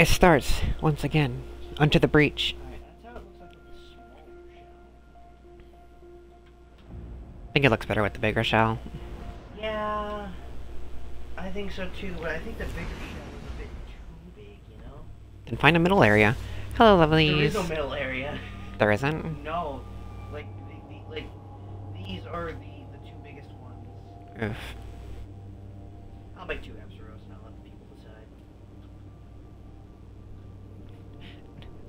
It starts, once again, onto the breach. Alright, that's how it looks like with the smaller shell. I think it looks better with the bigger shell. Yeah, I think so too, but I think the bigger shell is a bit too big, you know? Then find a middle area. Hello, lovelies. is no middle area. There isn't? No, like, the, the, like, these are the, the two biggest ones. Oof. I'll make two Absaros and I'll let the people decide.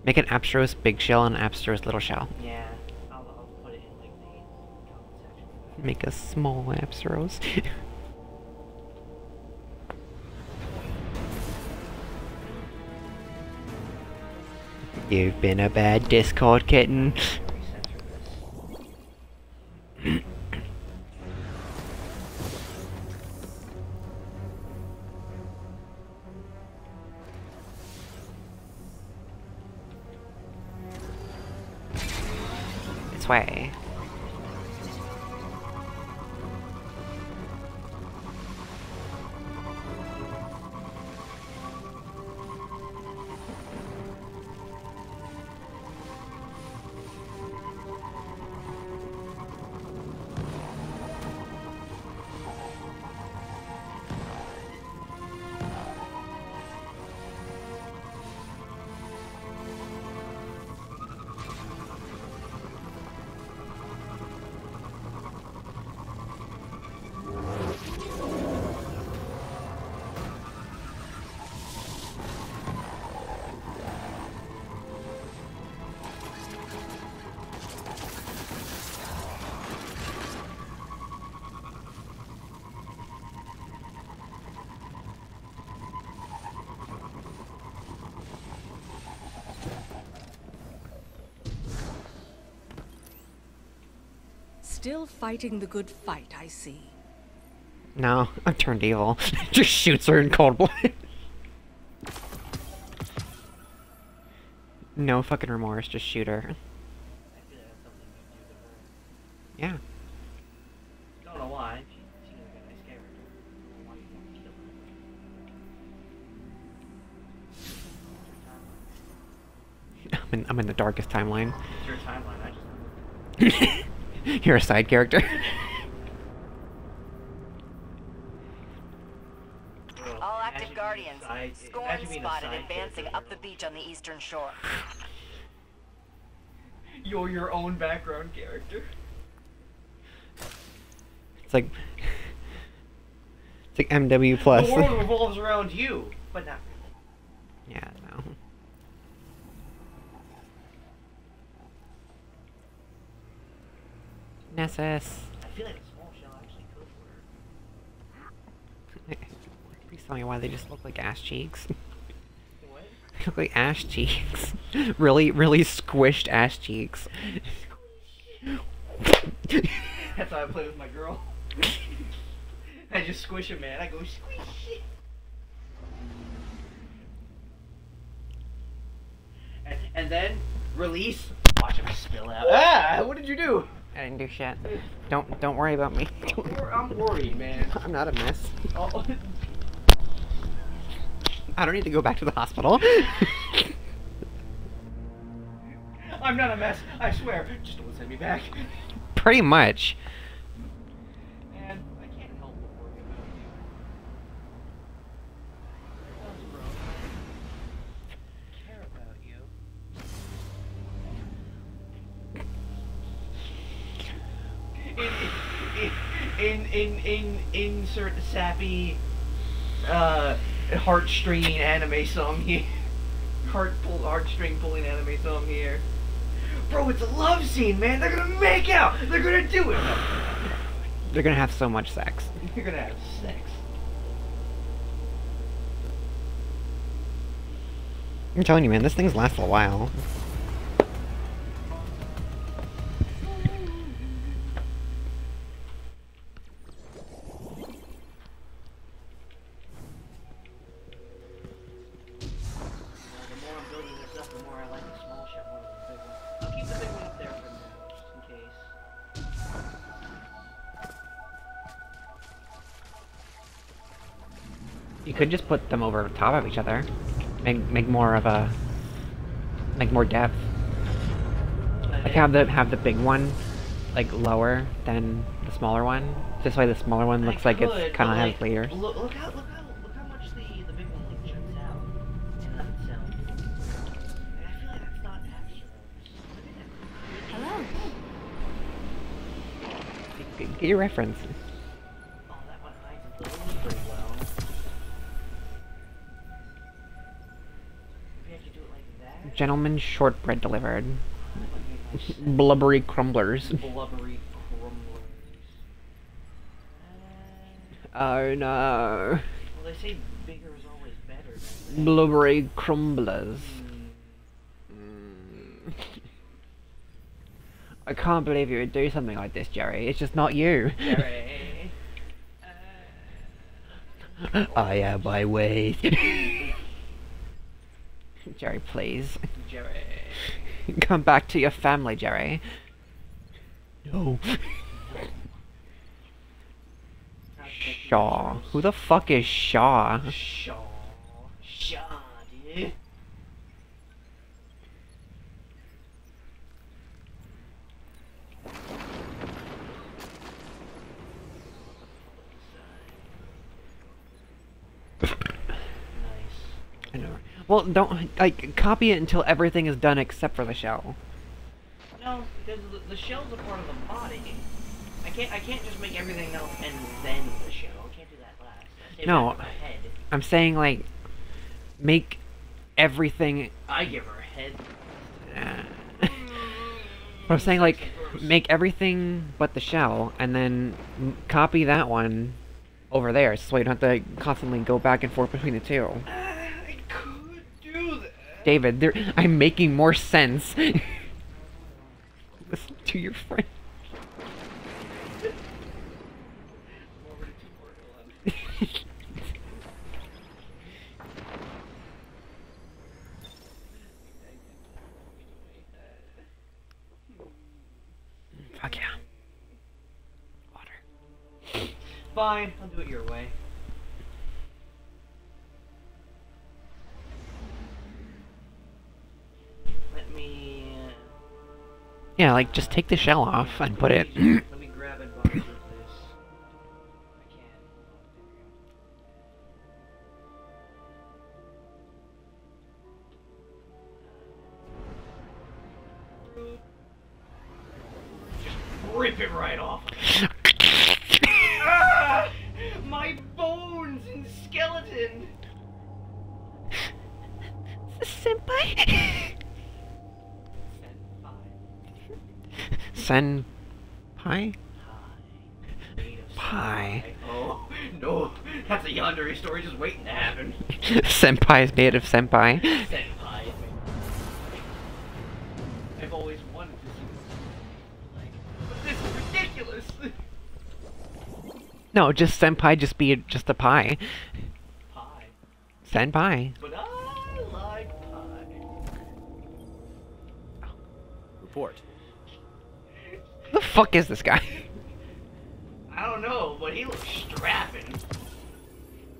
Make an Abstros big shell and an Abstros little shell. Yeah, I'll, I'll put it in, like, the comment section. Make a small Abstros. You've been a bad Discord kitten. way. Still fighting the good fight, I see. No, I'm turned evil. Just shoots her in cold blood. no fucking remorse, just shoot her. I feel like that's something you do to her. Yeah. Don't know why. She seems like a nice character. Don't know why you want to kill her. I'm in, I'm in the darkest timeline. It's your timeline. I just. You're a side character. All active guardians. Scorn imagine being a spotted advancing up the beach on the eastern shore. You're your own background character. It's like it's like MW plus. The world revolves around you, but not really. yeah, no. I feel like a small shell actually could work. Please tell me why they just look like ass cheeks. What? They look like ass cheeks. really, really squished ass cheeks. That's how I play with my girl. I just squish a man. I go squish. And, and then release. Watch him spill out. Ah! What did you do? I didn't do shit. Don't don't worry about me. I'm worried, man. I'm not a mess. Oh, I don't need to go back to the hospital. I'm not a mess. I swear. Just don't send me back. Pretty much. Man, I can't help but worry about you. Us, bro. I care about you. In, in, in, in, insert the sappy, uh, heartstring anime song here. Heart pull, heartstring pulling anime song here. Bro, it's a love scene, man. They're gonna make out. They're gonna do it. They're gonna have so much sex. You're gonna have sex. I'm telling you, man, this thing's last a while. Could just put them over top of each other. Make make more of a make more depth. Like have the have the big one like lower than the smaller one. This way the smaller one looks like it's kind of like, has layers. Look, look how look how look how much the the big one like juts out and. And I feel like that's not extra. Look at that. Hello. Get your reference. Like that. Gentleman shortbread delivered. That would make more sense. Blubbery crumblers. Blubbery crumblers. Oh no. well, they say bigger is always better. Blubbery crumblers. Mm. I can't believe you would do something like this, Jerry. It's just not you. Jerry. Uh, I have my ways. Jerry, please. Jerry. Come back to your family, Jerry. No. Shaw. Who the fuck is Shaw? Shaw. Shaw, dude. Nice. I know. Well, don't like copy it until everything is done except for the shell. No, because the, the shell's a part of the body. I can't. I can't just make everything else and then the shell. I can't do that last. No. that for my head. I'm saying like make everything. I give her a head. Uh, but I'm saying like make everything but the shell, and then copy that one over there, so you don't have to constantly go back and forth between the two. I could do that. David, there, I'm making more sense. Listen to your friend. Fuck yeah. Water. Fine, I'll do it your way. Yeah, like just take the shell off and put it. senpai is native senpai. Senpai. I've always wanted to see this. Like, but this is ridiculous. No, just senpai just be just a pie. Pie. Senpai. But I like pie. Report. Who the fuck is this guy? I don't know, but he looks strapping.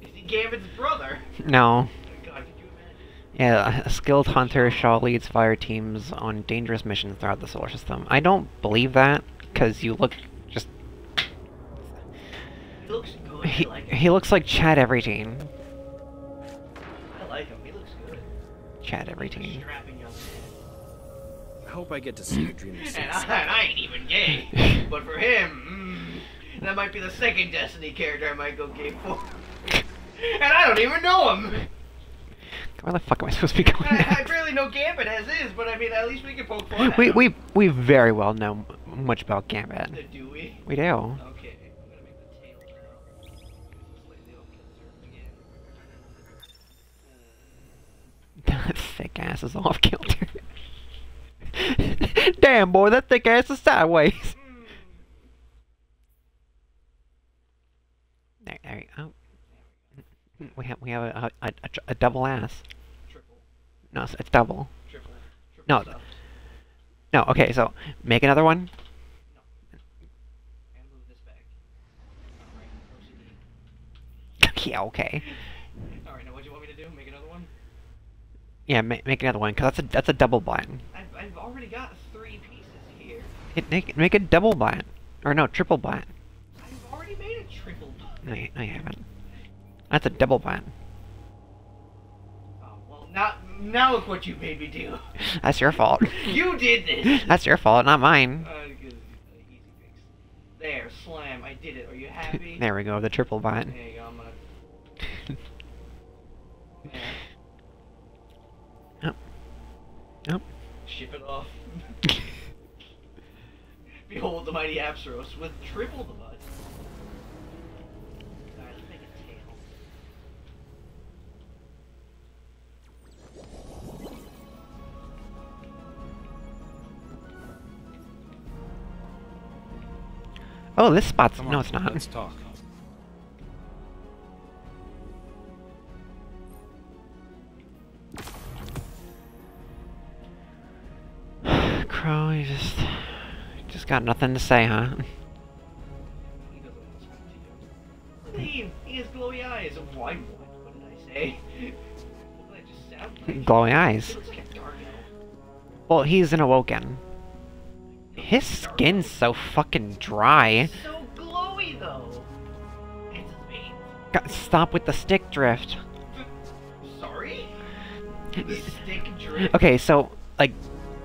Is he Gambit's brother? No. God, could you imagine? Yeah, a skilled hunter, Shaw leads fire teams on dangerous missions throughout the solar system. I don't believe that, because you look just... He looks good. He, I like him. he looks like Chad Everyteen. I like him. He looks good. Chad He's a Everyteen. strapping young man. I hope I get to see you dream this And I, and I ain't even gay. but for him, mm, that might be the second Destiny character I might go gay for. and I don't even know him. Where the fuck am I supposed to be going I, I barely know Gambit as is, but I mean, at least we can poke fun We, we, we very well know much about Gambit. Uh, Do we? We do. Okay, I'm gonna make the tail now. Slightly off thick ass is off kilter. Damn, boy, that thick ass is sideways. There, there you go. We have we have a a, a, a double ass. Triple, No, it's, it's double. triple, triple. No, stuff. No, okay, so make another one. And move this back. Alright, OCD. yeah, okay. Alright, now what do you want me to do? Make another one? Yeah, ma make another one, cause that's a that's a double blind. I've, I've already got three pieces here. It, make make a double blind, or no, triple blind. I've already made a triple. No, you, no, you haven't. That's a double blind. Oh, well, now, now look what you made me do. That's your fault. you did this! That's your fault, not mine. Uh, easy fix. There, slam, I did it. Are you happy? There we go, the triple blind. There you go, I'm gonna... Yeah, Yep. Yep. ship it off. Behold the mighty Apsaros with triple the Oh, this spot's Come no, on, it's not. Let's talk. Crow, you just just got nothing to say, huh? He doesn't want to speak to you. Look at him! He has glowy eyes. Why? What? What did I say? what did I just sound like? Glowing eyes. looks like a Dargo. Well, he's an awoken. His skin's so fucking dry. So glowy though. God, stop with the stick drift. Sorry? The stick drip. Okay, so like,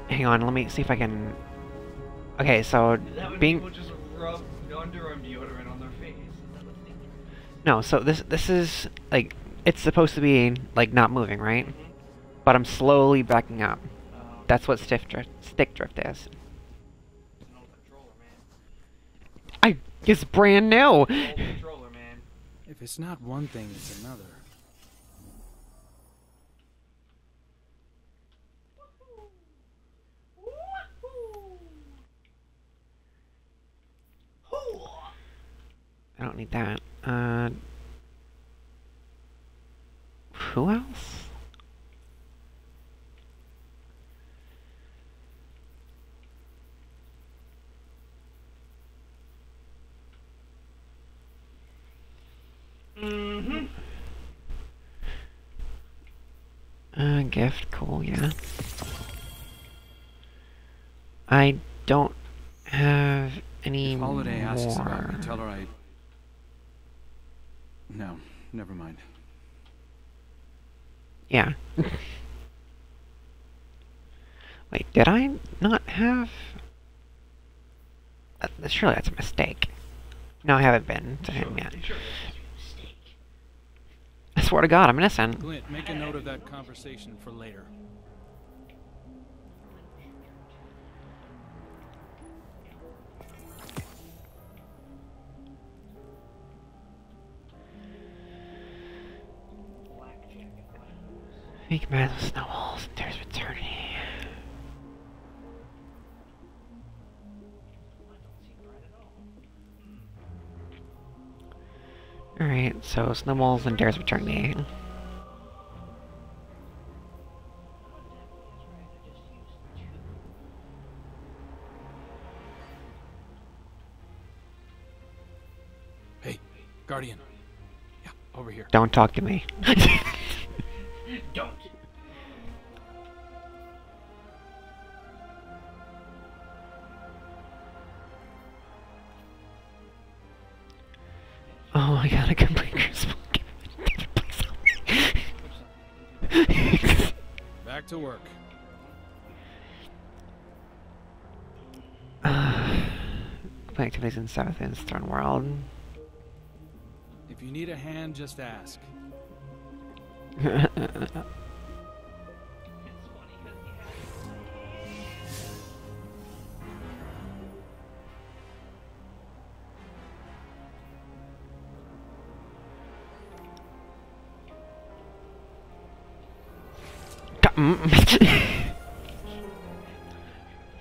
hang on, let me see if I can. Okay, so being people just rub underarm deodorant on their face? Is that what they do? no, so this this is like it's supposed to be like not moving, right? Mhm. But I'm slowly backing up. Um, That's what stiff drift, stick drift is. It's brand new. Old controller, man. If it's not one thing, it's another. I don't need that. Uh, who else? Mm-hmm. Uh, gift, cool, yeah. I don't have any If Holiday asks about me, tell her I. No, never mind. Yeah. Wait, did I not have... Uh, surely that's a mistake. No, I haven't been to him yet. Sure, that's a mistake. I swear to God, I'm innocent. Glint, make a note of that conversation for later. Man with snowballs, and there's eternity. Alright, so snowballs and dares of eternity. Hey, Guardian. Yeah, over here. Don't talk to me. in South and Stern World. If you need a hand, just ask. It's funny 'cause he has-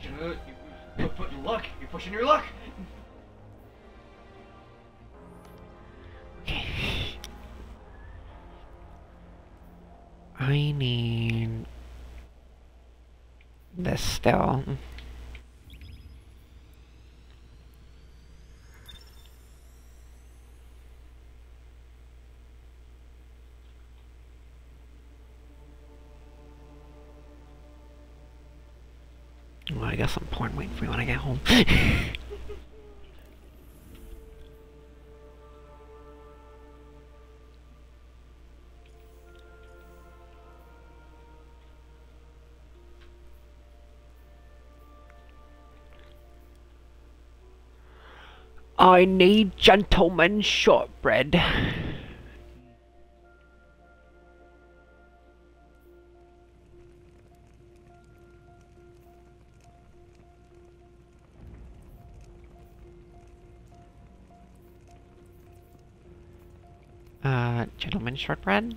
You're you're putting luck. You're pushing your luck. Well, I got some porn waiting for me when I get home. I need gentleman shortbread. Uh, gentleman shortbread?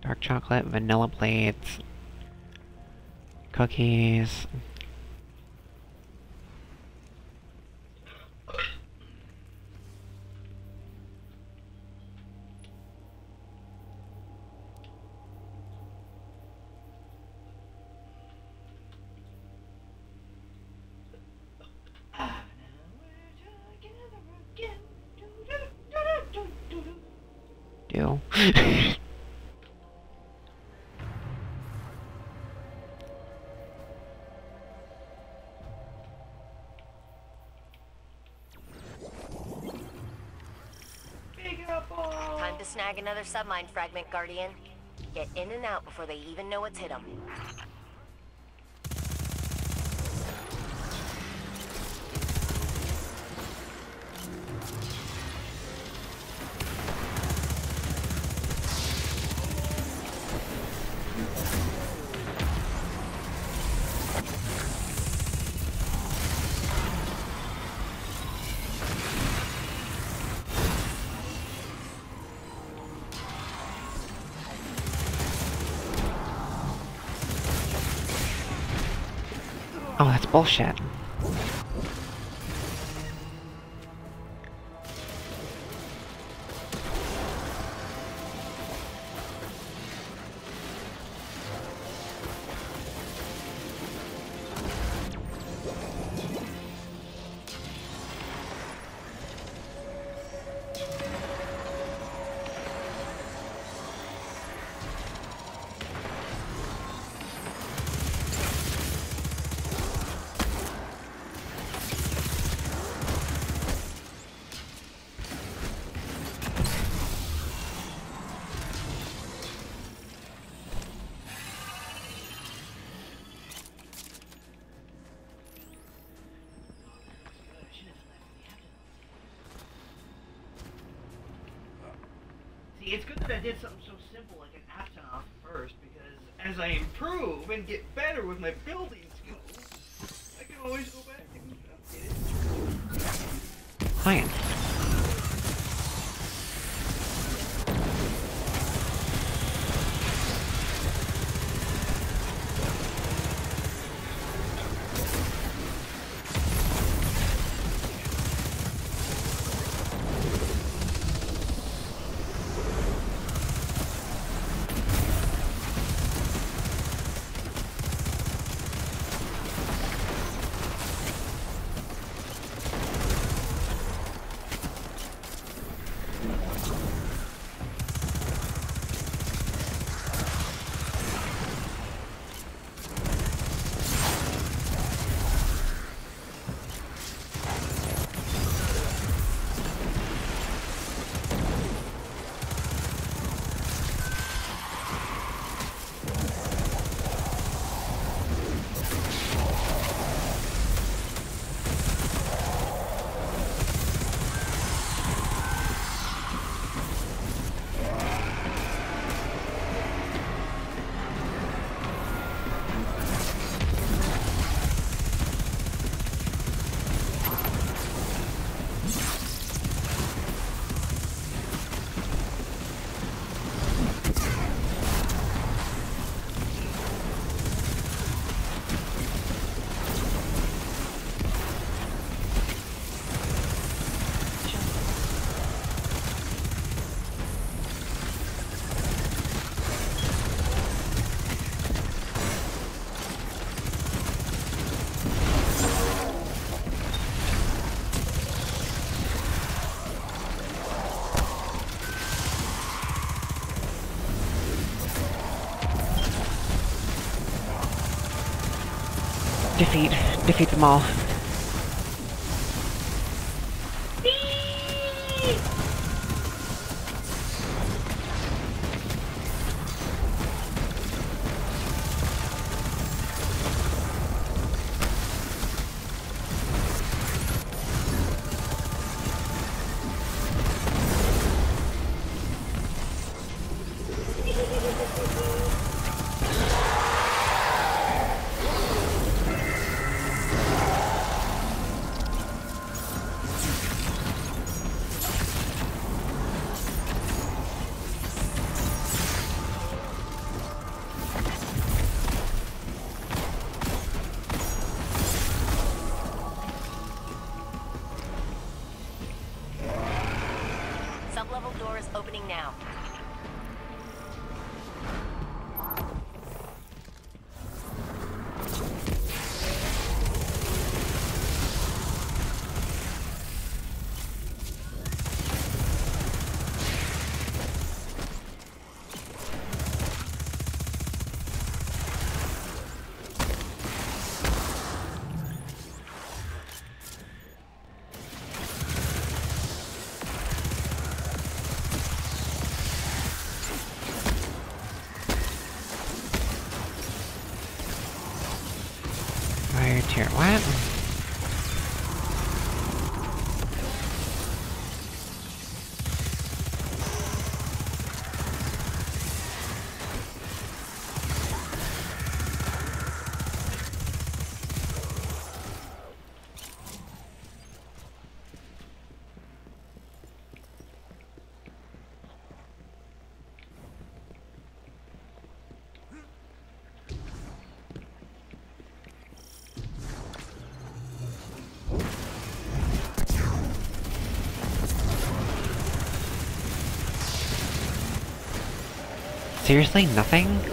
Dark chocolate, vanilla plates, cookies. Submine fragment, Guardian. Get in and out before they even know it's hit them. Bullshit. Did something so simple like an Aptonoff first, because as I improve and get better with my building skills, I can always go back and update it. Science. Defeat defeat them all. Seriously? Nothing?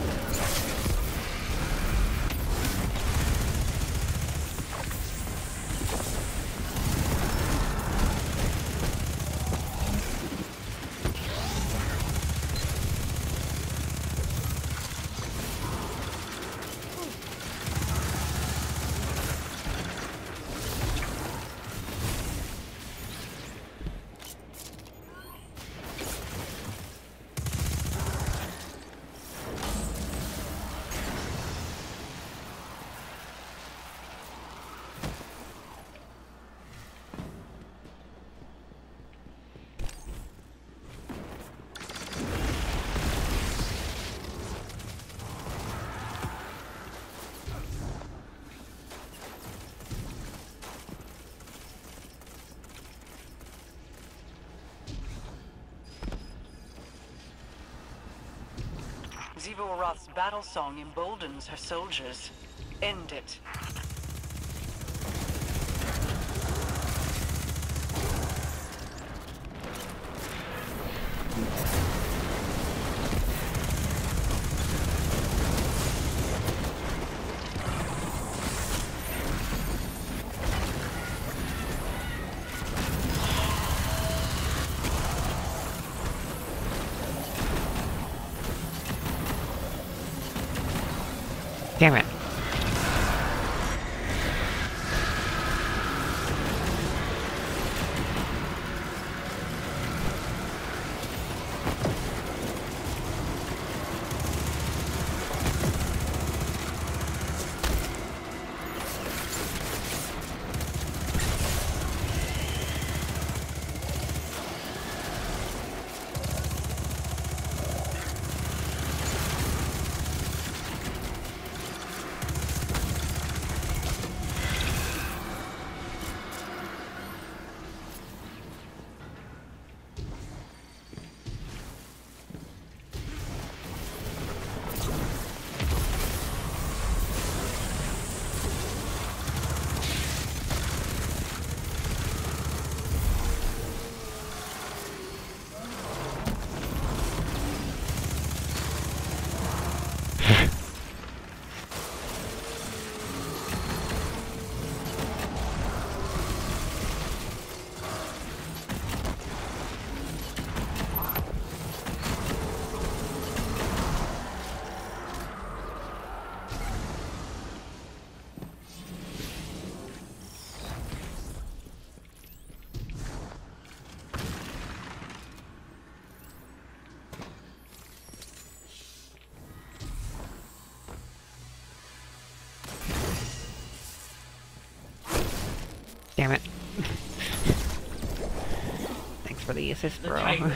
Roth's battle song emboldens her soldiers. End it. Damn it. Thanks for the assist, bro.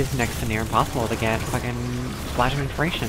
Is next to near impossible to get fucking Flash of Inspiration.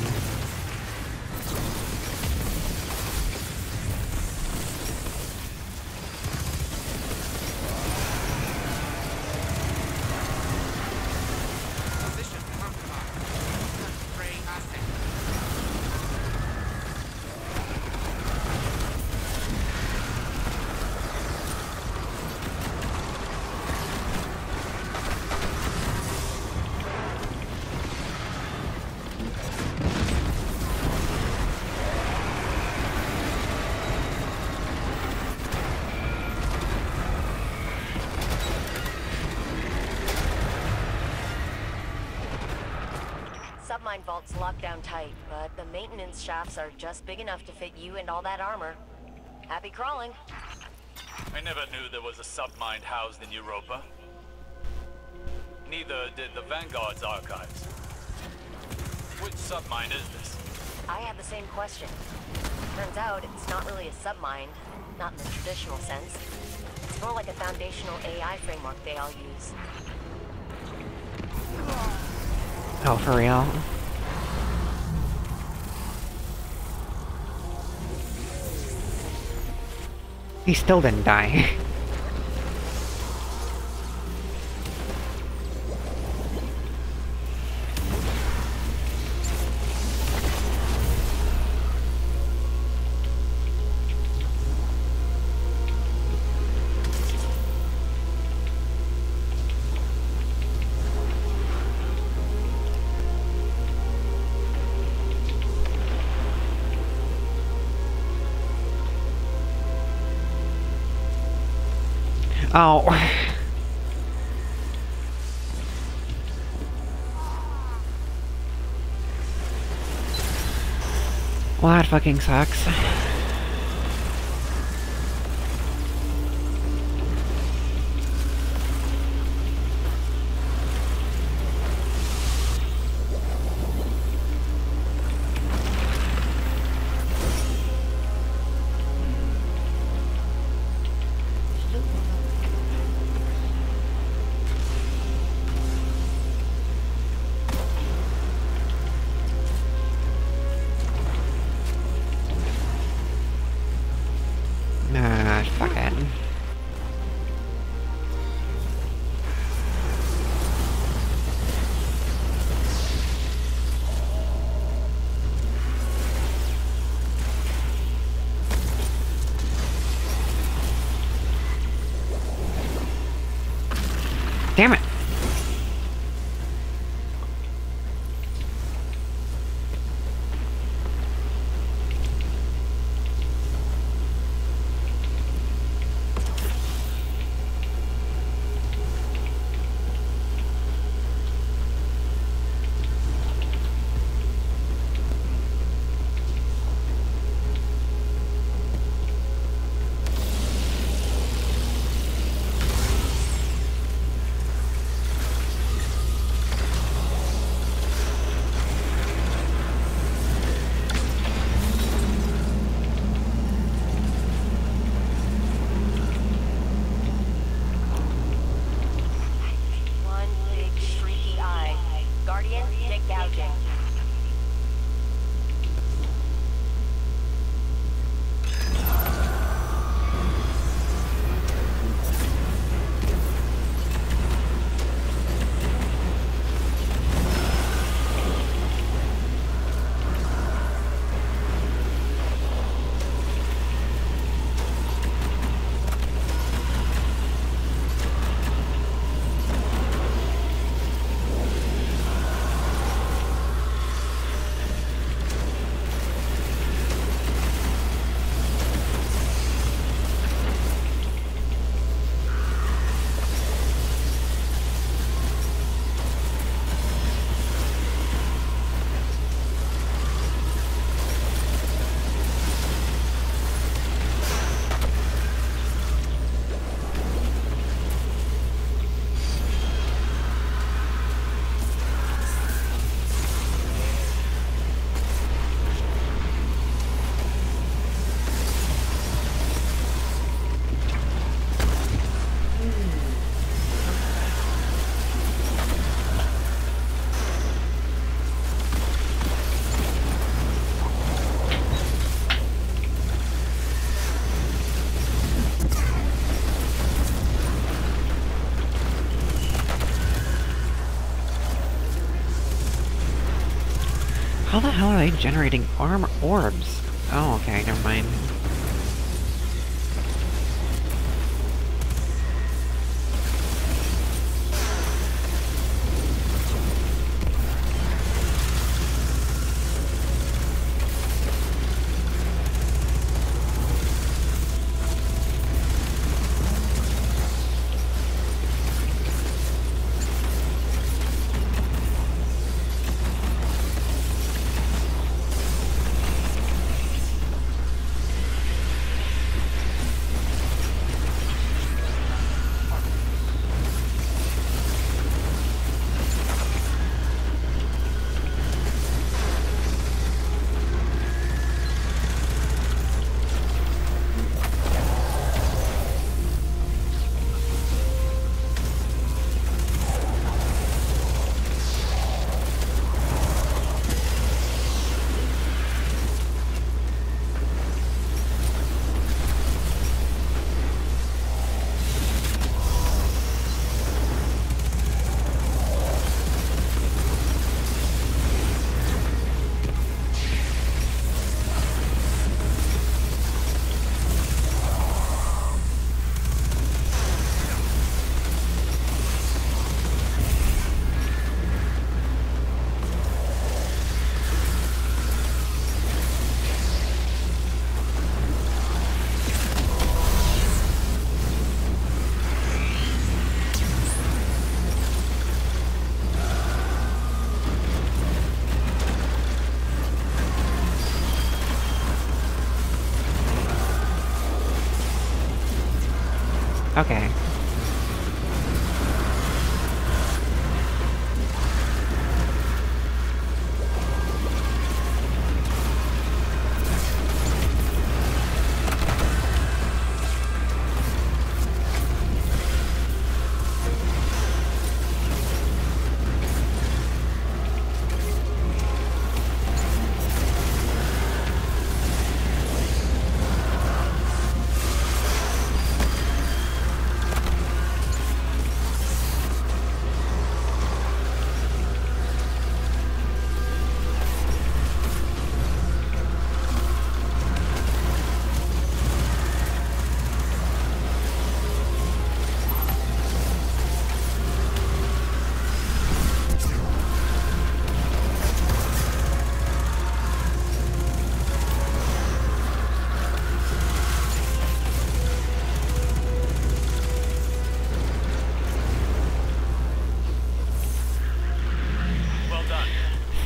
Maintenance shafts are just big enough to fit you and all that armor. Happy crawling. I never knew there was a submind housed in Europa. Neither did the Vanguard's archives. Which submind is this? I had the same question. Turns out it's not really a submind, not in the traditional sense. It's more like a foundational AI framework they all use. Oh, for real? He still didn't die. fucking sucks. Damn it! How the hell are they generating armor orbs?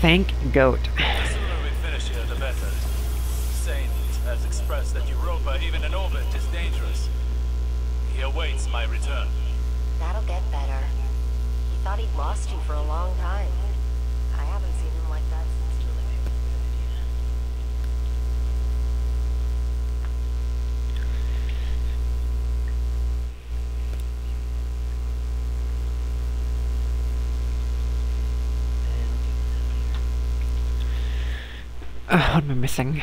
Thank Goat. Am I missing?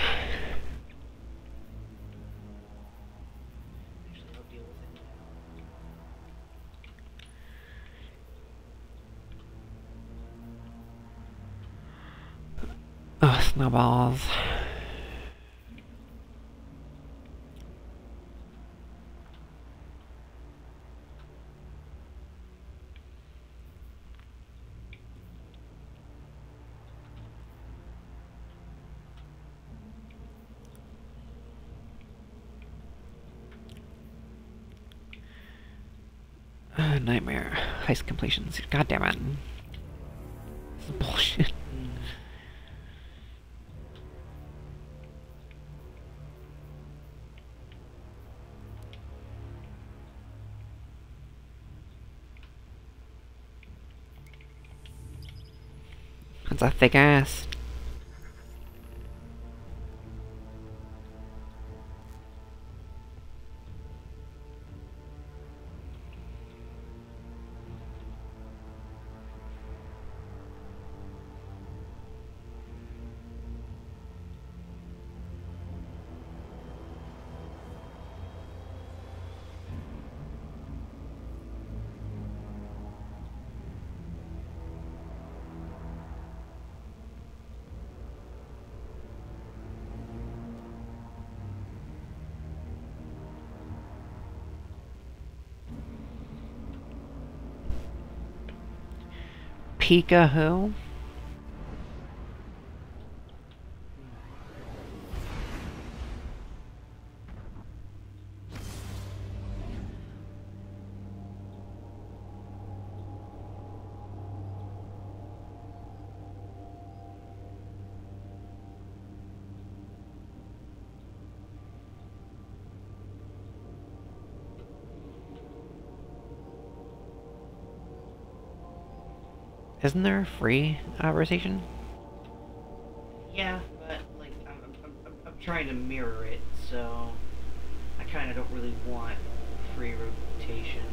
Oh, snowballs. Uh, nightmare. Heist completions. God damn it. This is bullshit. That's a thick ass. Kika who? Isn't there a free uh, rotation? Yeah, but like I'm, I'm, I'm, I'm trying to mirror it, so I kind of don't really want free rotation.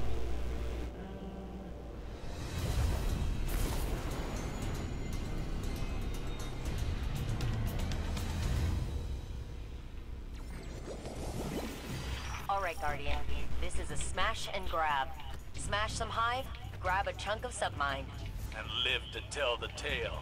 Alright, Guardian. This is a smash and grab. Smash some hive, grab a chunk of submind. And live to tell the tale.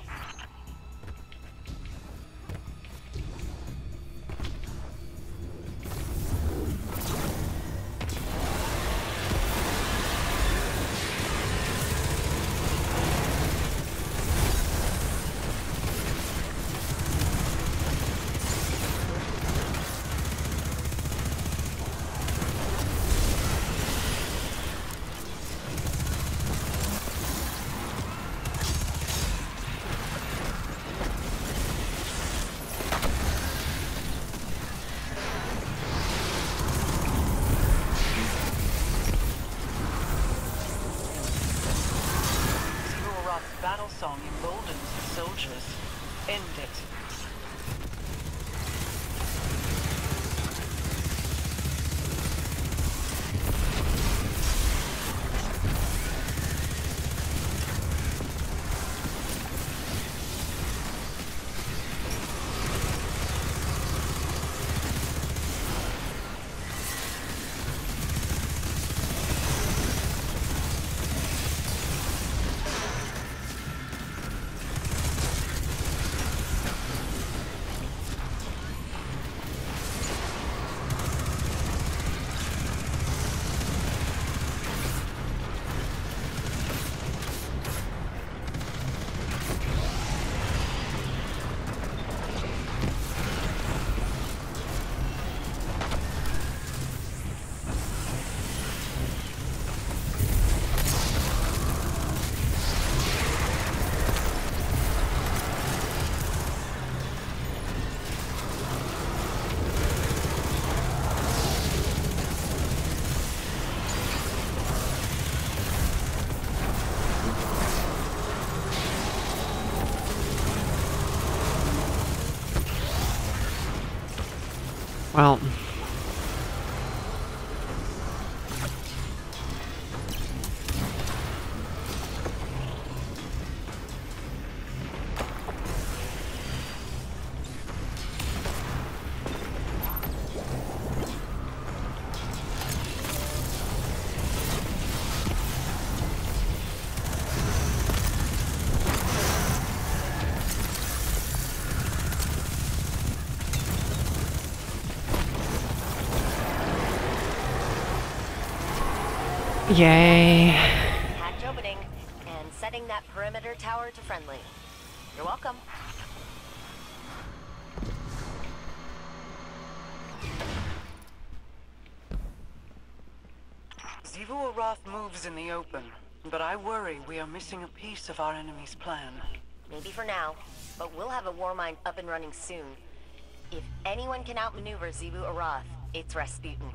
Yay. Hatch opening and setting that perimeter tower to friendly. You're welcome. Zivu Arath moves in the open, but I worry we are missing a piece of our enemy's plan. Maybe for now, but we'll have a war Warmind up and running soon. If anyone can outmaneuver Zivu Arath, it's Rasputin.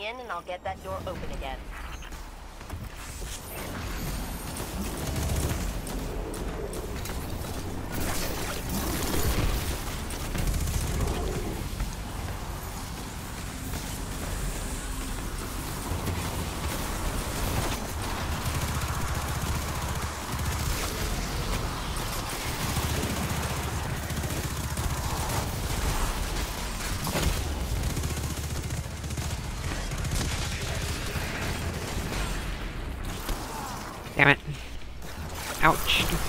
In and I'll get that door open again. Damn it. Ouch.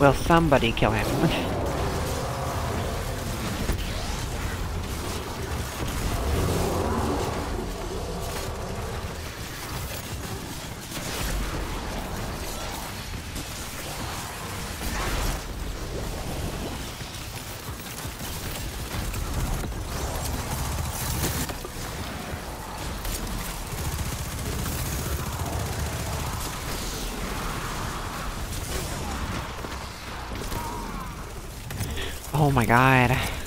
Will somebody kill him? Oh my god.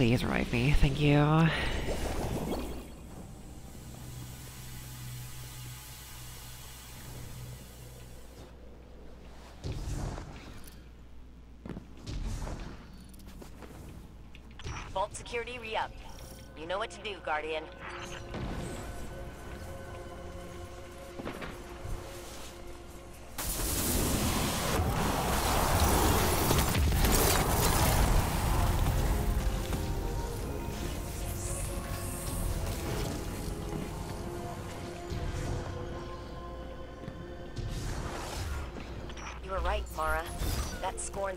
Please revive me, thank you. Vault security re-up. You know what to do, Guardian.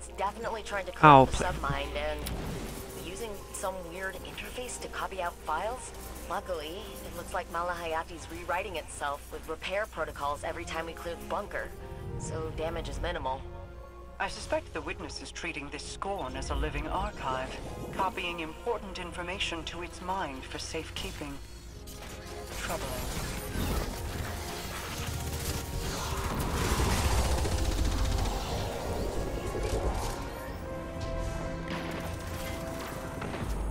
You were right, Mara. That Scorn's definitely trying to Oh, the pl- submind, and using some weird interface to copy out files. Luckily, it looks like Malahayati's rewriting itself with repair protocols every time we clear the bunker. So damage is minimal. I suspect the witness is treating this scorn as a living archive, copying important information to its mind for safekeeping. Troubling.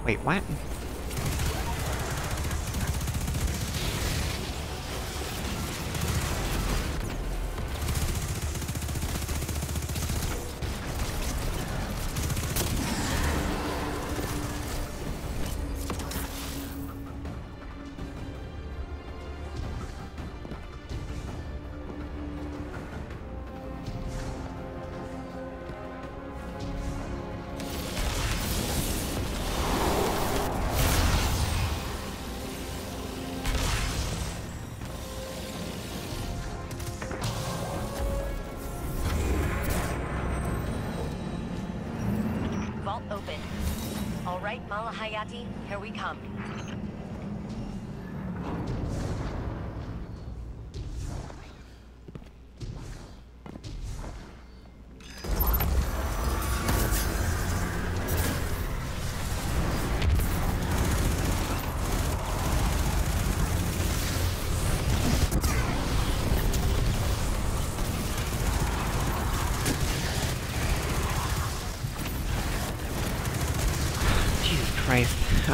Wait, what?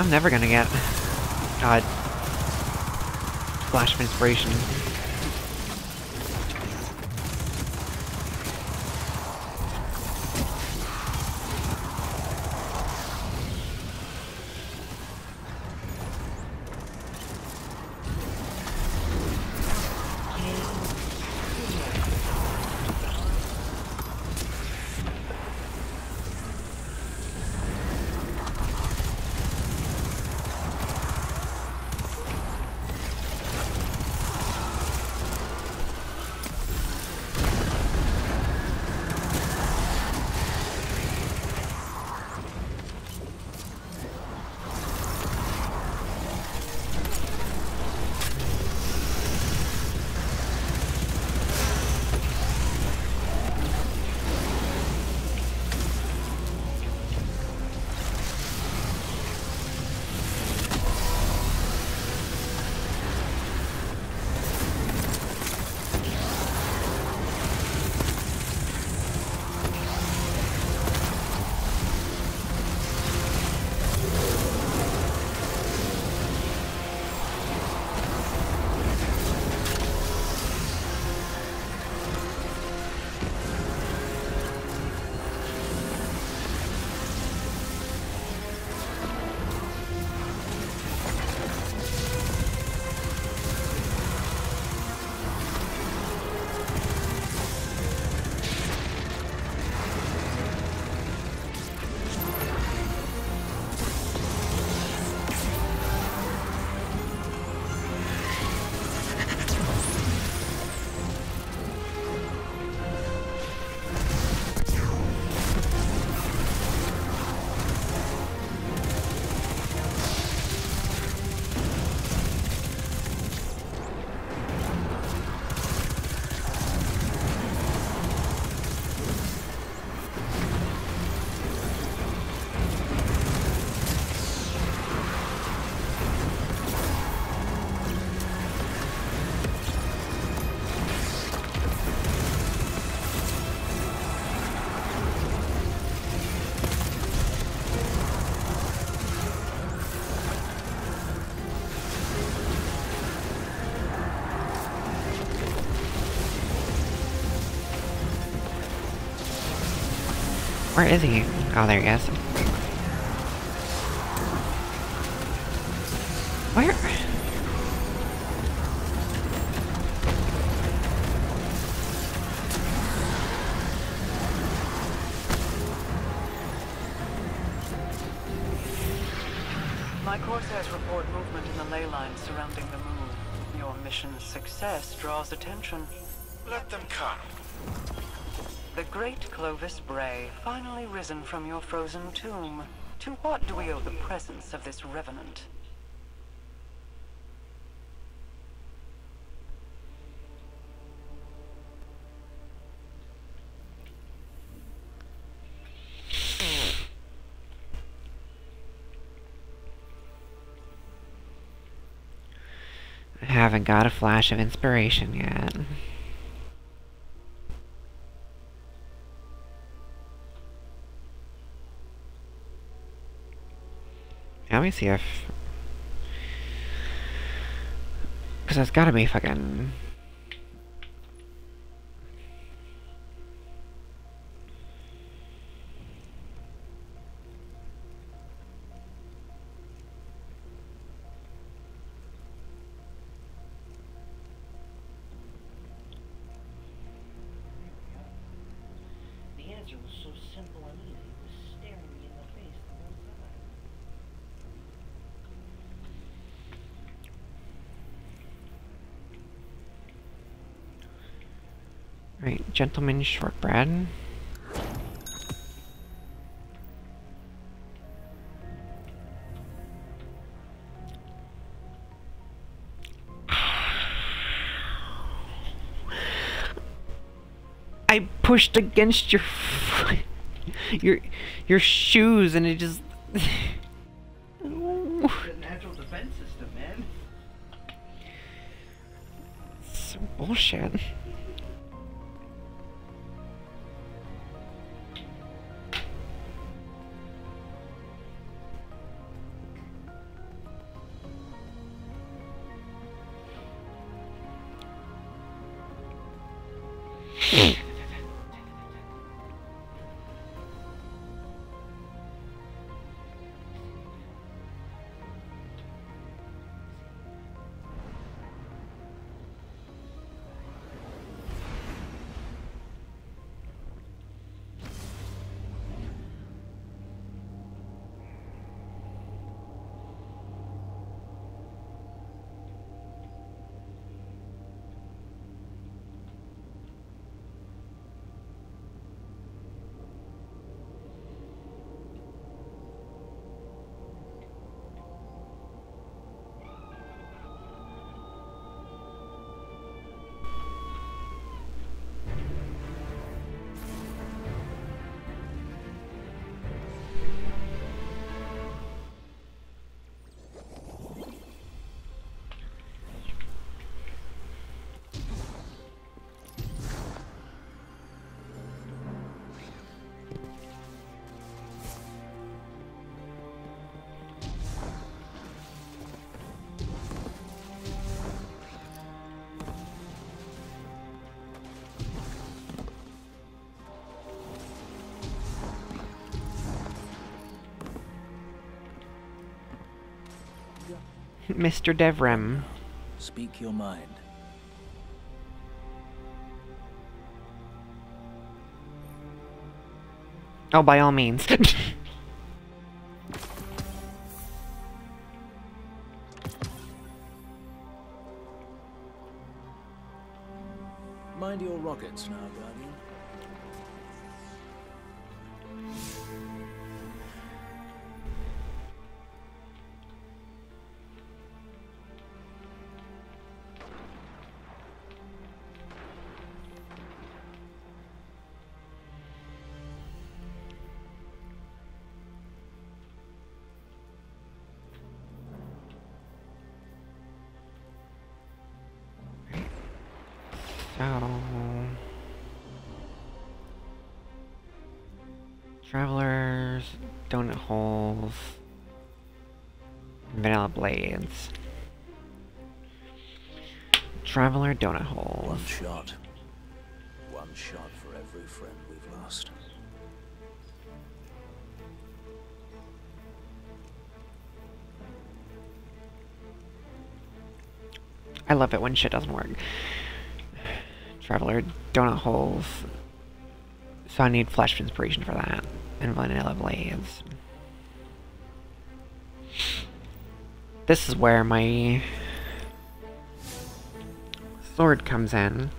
I'm never gonna get... God. Flash of inspiration. Where is he? Oh, there he is. Where? My Corsairs report movement in the ley lines surrounding the moon. Your mission's success draws attention. Let them come. Clovis Bray, finally risen from your frozen tomb. To what do we owe the presence of this revenant? I haven't got a flash of inspiration yet. See if... Because there's gotta be fucking... gentleman shortbread. I pushed against your your your shoes and it just Mr. Devrim. Speak your mind. Oh, by all means. Travelers, donut holes, vanilla blades. Traveler donut holes. One shot. One shot for every friend we've lost. I love it when shit doesn't work. Traveler donut holes. So I need flesh inspiration for that. And vanilla blades. This is where my sword comes in.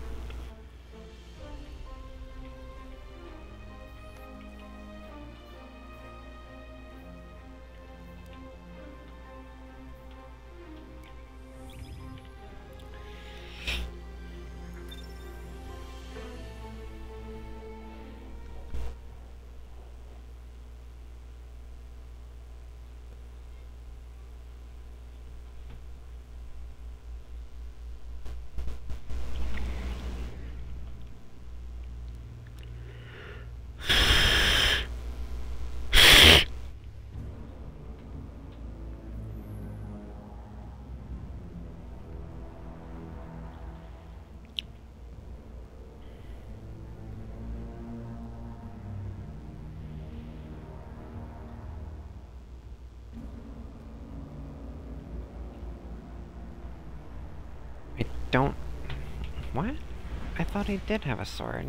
thought he did have a sword.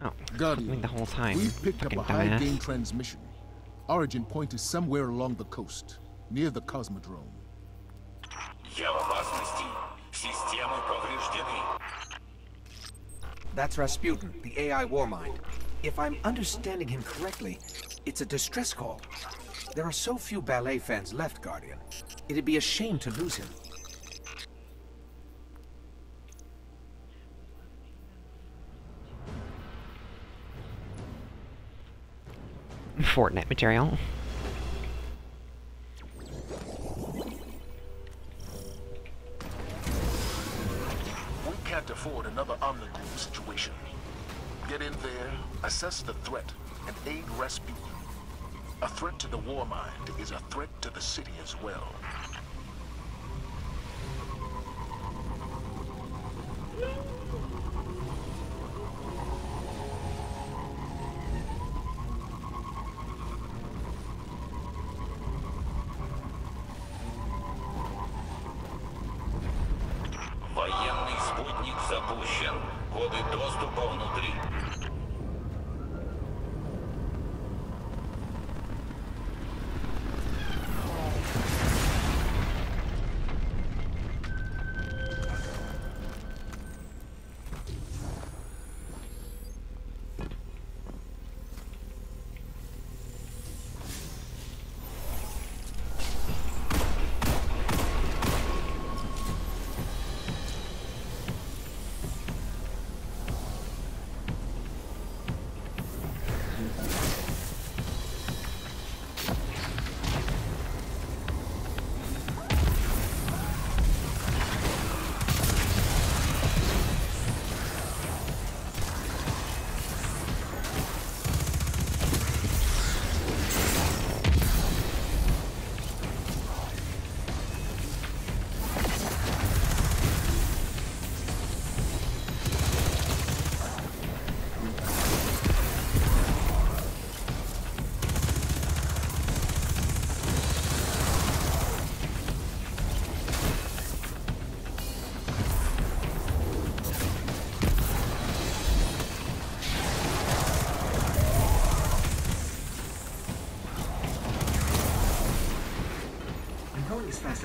Oh, God! the whole time. We've picked Fucking up a high gain transmission. Origin point is somewhere along the coast, near the Cosmodrome. That's Rasputin, the AI warmind. If I'm understanding him correctly, it's a distress call. There are so few ballet fans left, Guardian. It'd be a shame to lose him. Fortnite material. The city as well.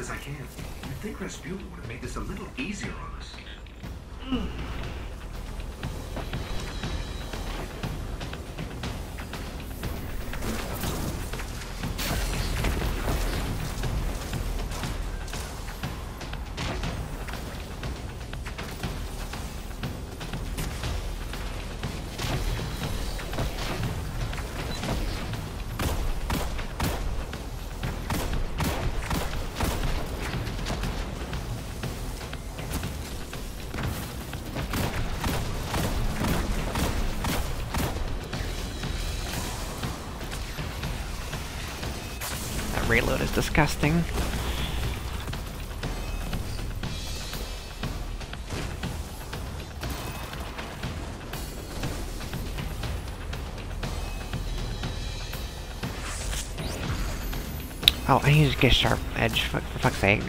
As I can. You'd think Rasputin would have made this a little easier That reload disgusting. Oh, I need to get sharp edge, for fuck's sake.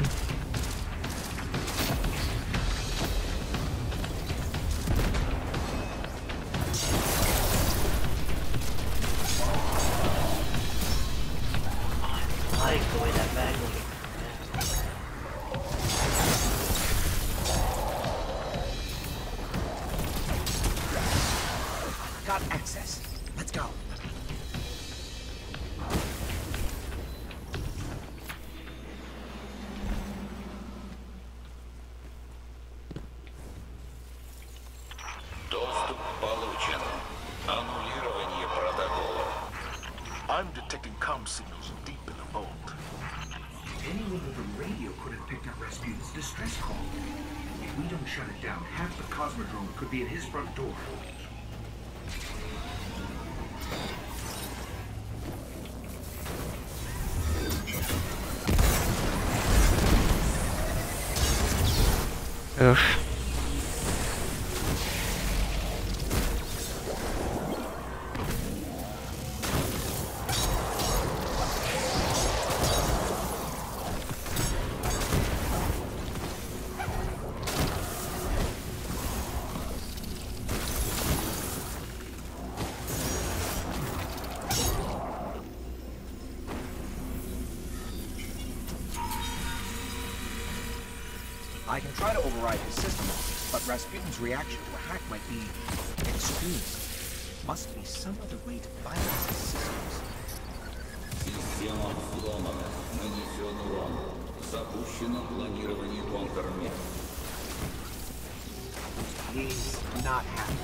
reaction to a hack might be extreme. Must be some other way to bypass his systems. Система взломана. Нанесен урон. Запущено планирование контрмер. He's not happy.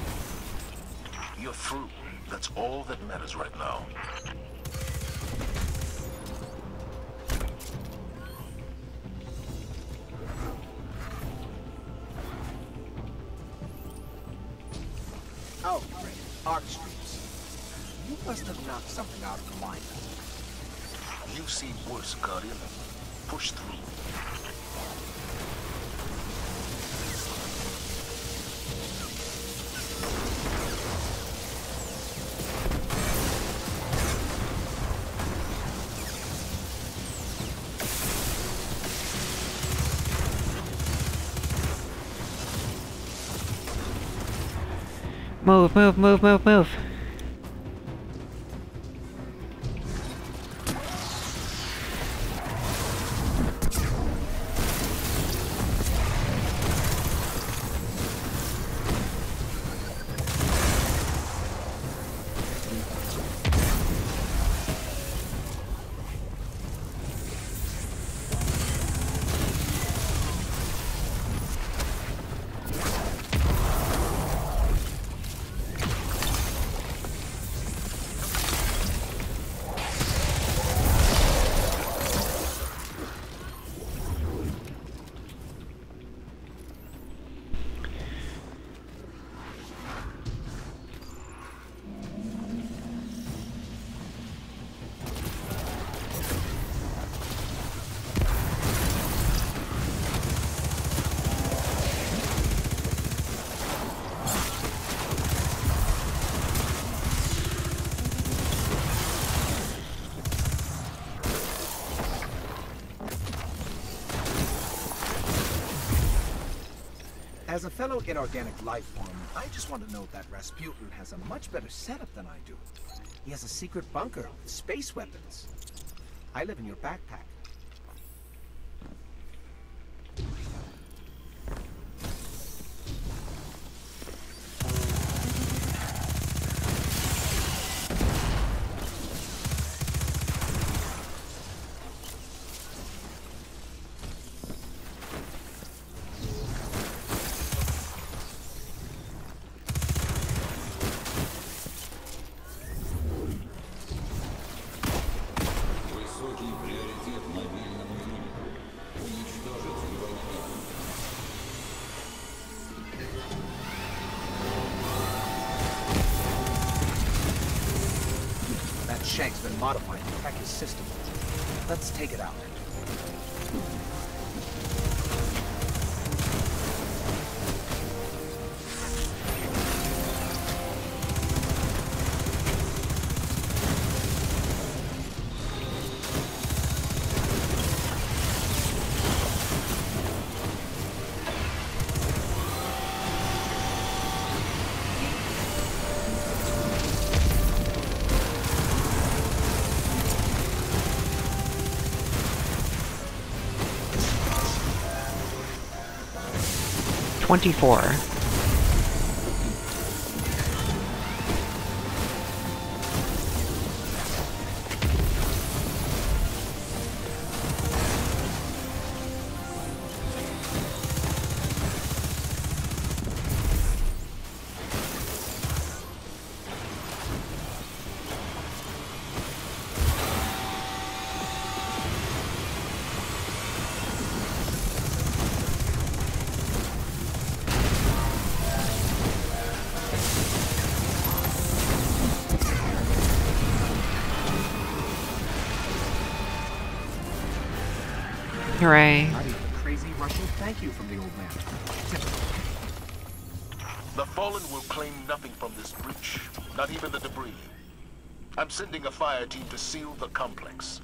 You're through. That's all that matters right now. Worse, Guardian. Push through. Move, move, move, move, move. As a fellow inorganic life form, I just want to note that Rasputin has a much better setup than I do. He has a secret bunker with space weapons. I live in your backpack. System. Let's take it out. 24. Crazy Russian thank you from the old man. The Fallen will claim nothing from this breach, not even the debris. I'm sending a fire team to seal the complex.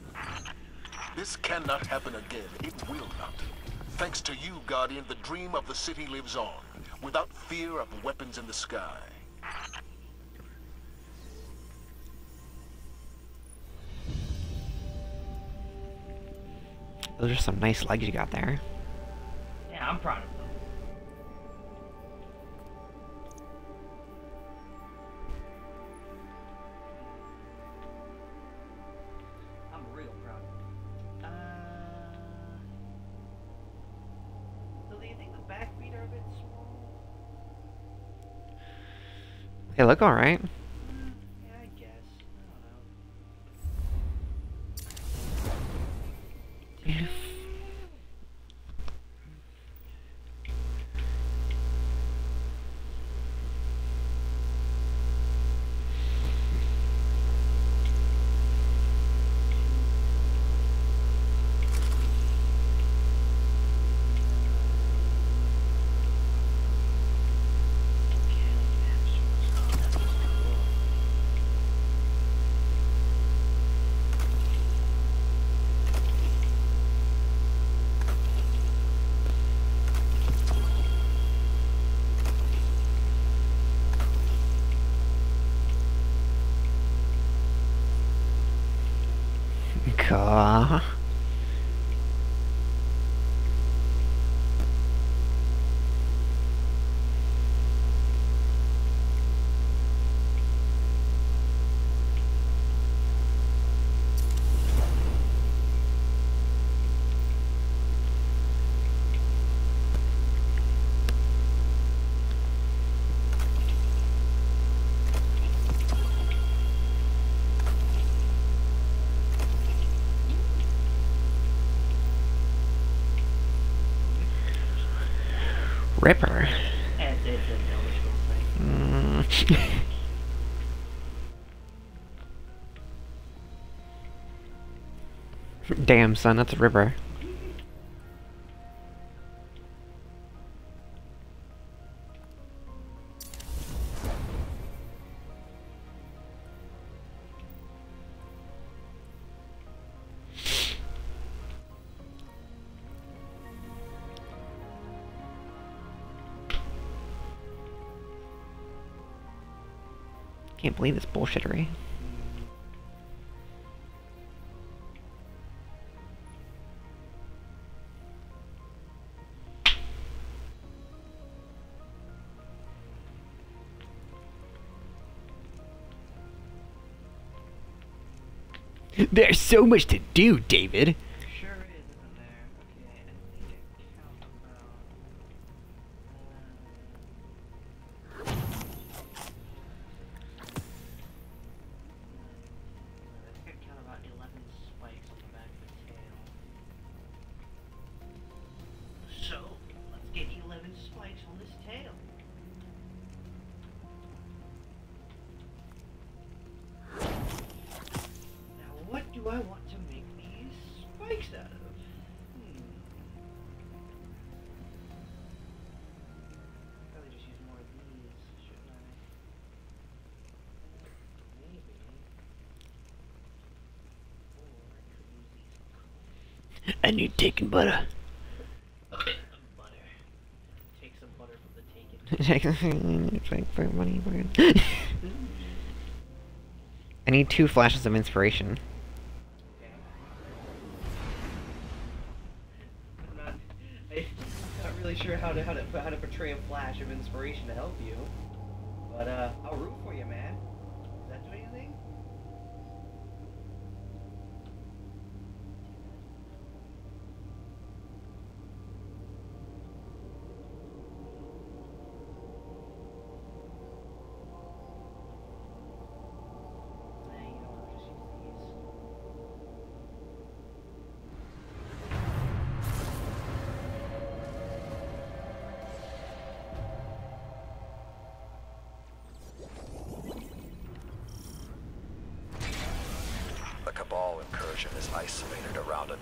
This cannot happen again. It will not. Thanks to you, Guardian, the dream of the city lives on, without fear of weapons in the sky. Those are some nice legs you got there. Yeah, I'm proud of them. I'm real proud of them. Uh, so do you think the backbeat are a bit small? They look alright. Yeah, I guess. Cool. Ripper. It's, it's a noticeable thing. Mm. Damn, son, that's a Ripper. Can't believe this bullshittery. There's so much to do, David. Butter. A bit of butter. Take some butter from the taken. Take for money, I need two flashes of inspiration. I'm not, I'm not really sure how to how to how to portray a flash of inspiration to help you,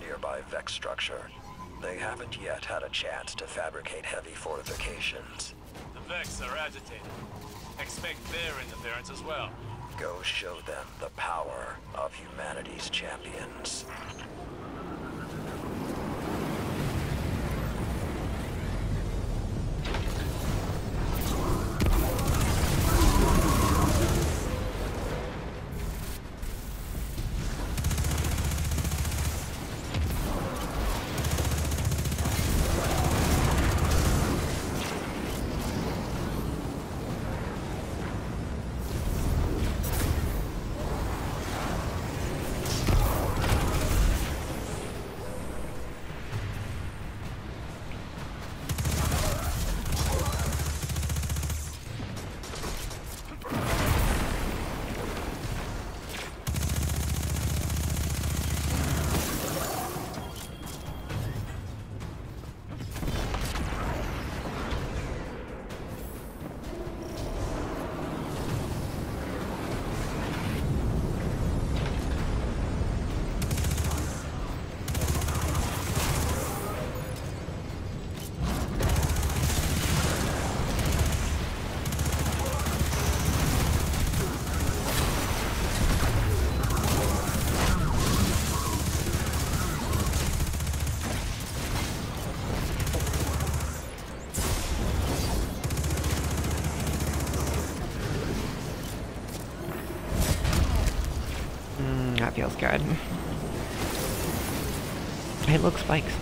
nearby Vex structure. They haven't yet had a chance to fabricate heavy fortifications. The Vex are agitated. Expect their interference as well. Go show them the power of humanity's champions. feels good. It look spikes.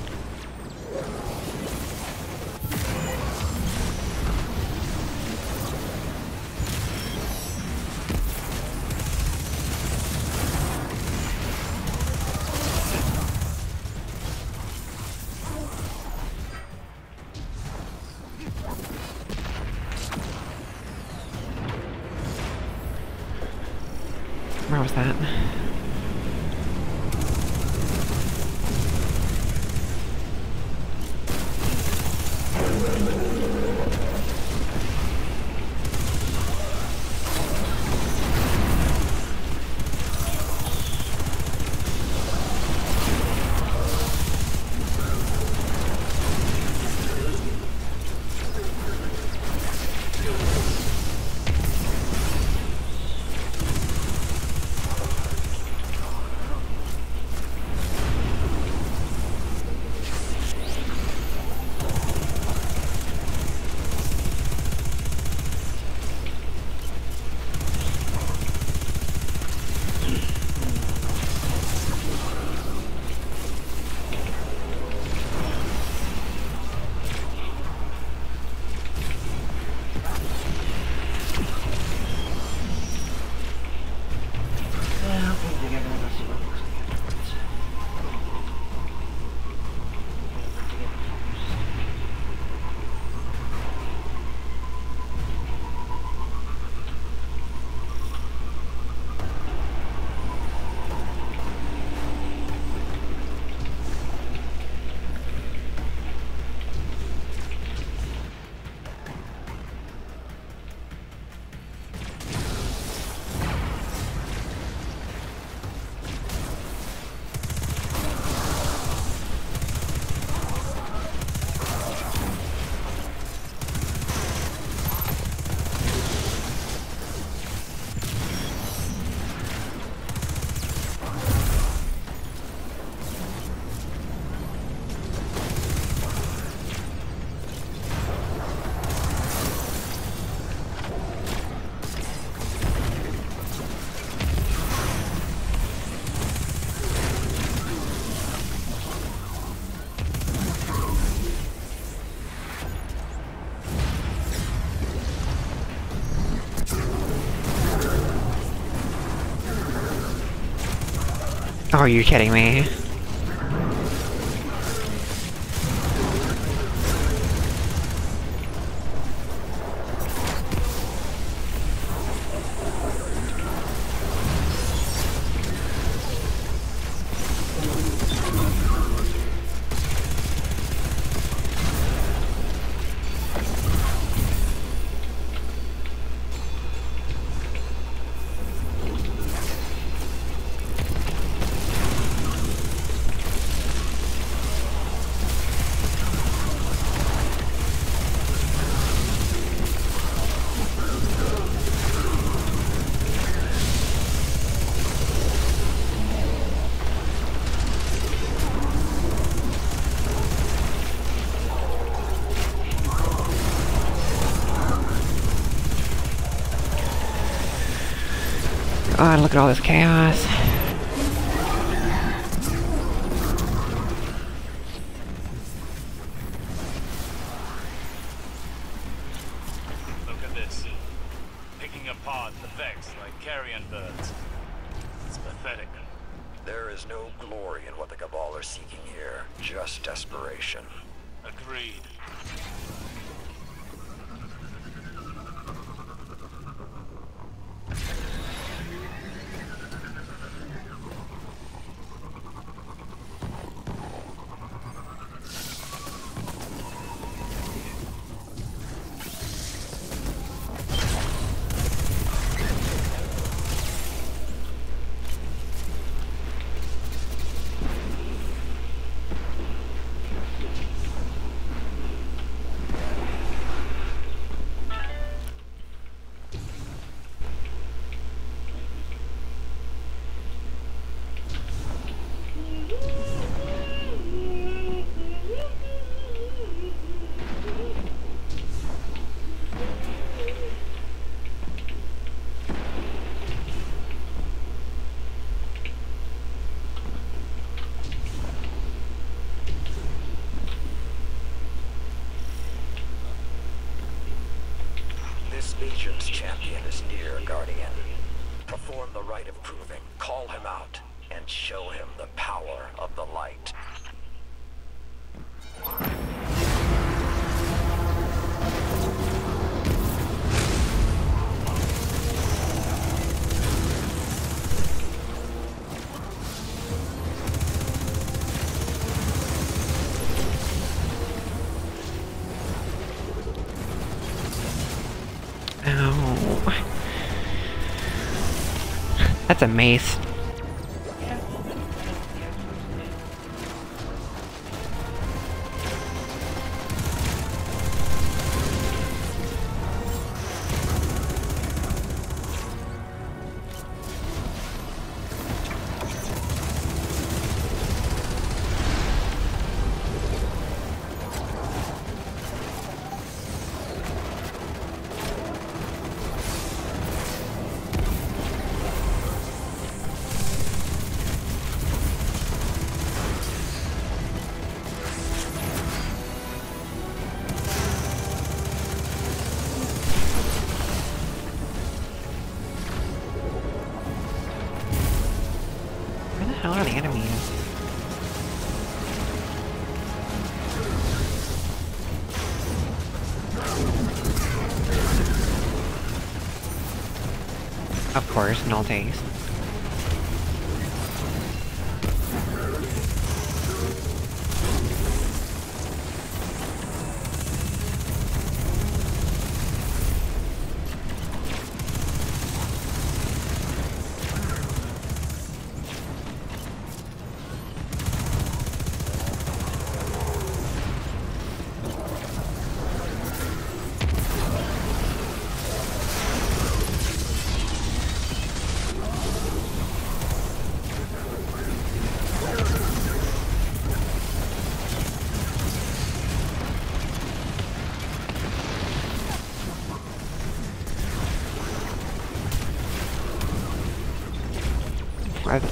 Oh, Are you kidding me? look at all this chaos. That's a mace. Taste.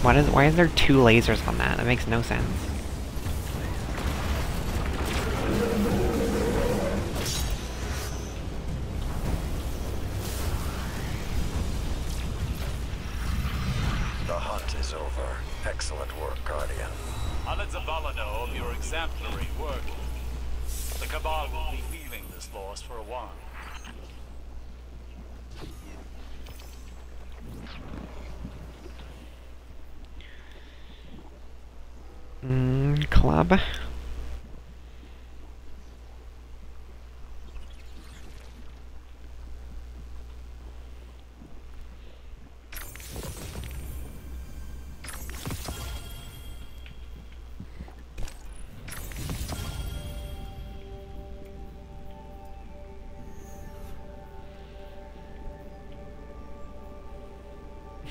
Why, is, why is there two lasers on that? That makes no sense.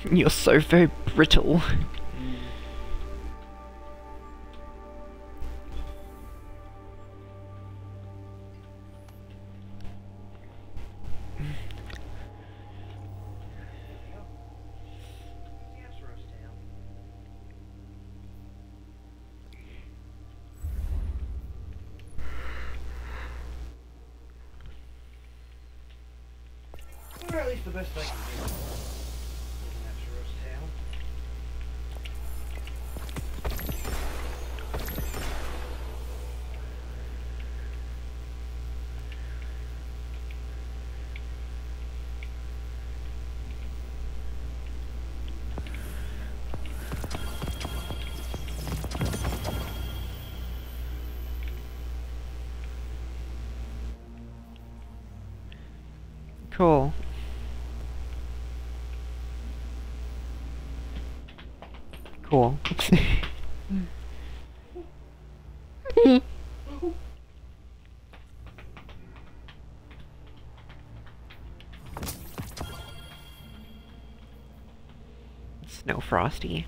You're so very brittle. At least the best do. Cool. Cool. Snow Frosty.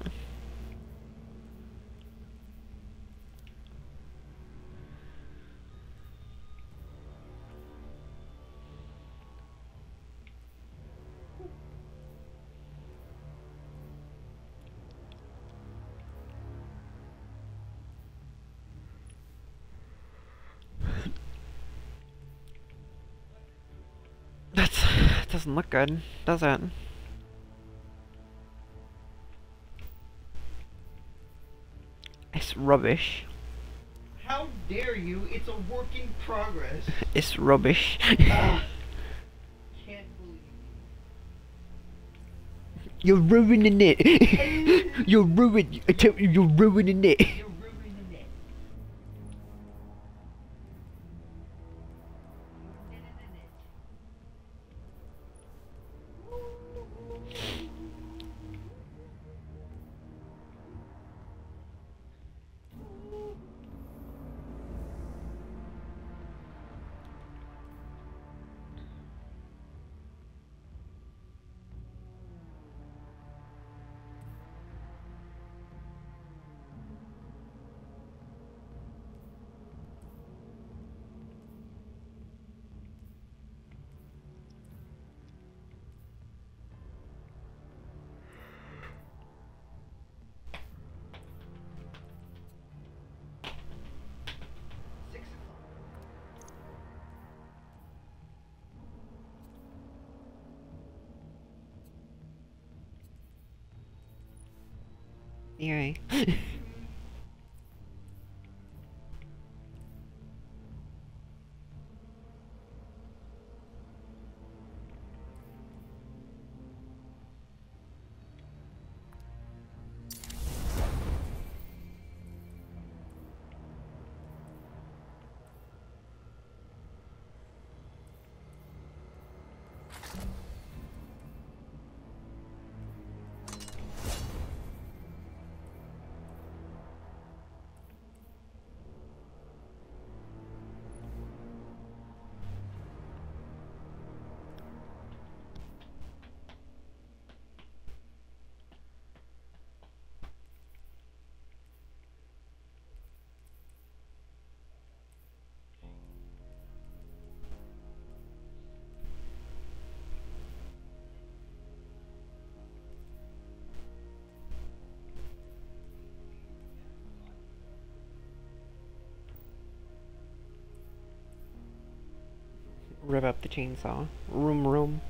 Doesn't look good, does it? It's rubbish. How dare you? It's a work in progress. It's rubbish. You're ruining it. you're ruining. I tell you, you're ruining it. you're Rip up the chainsaw. Room, room.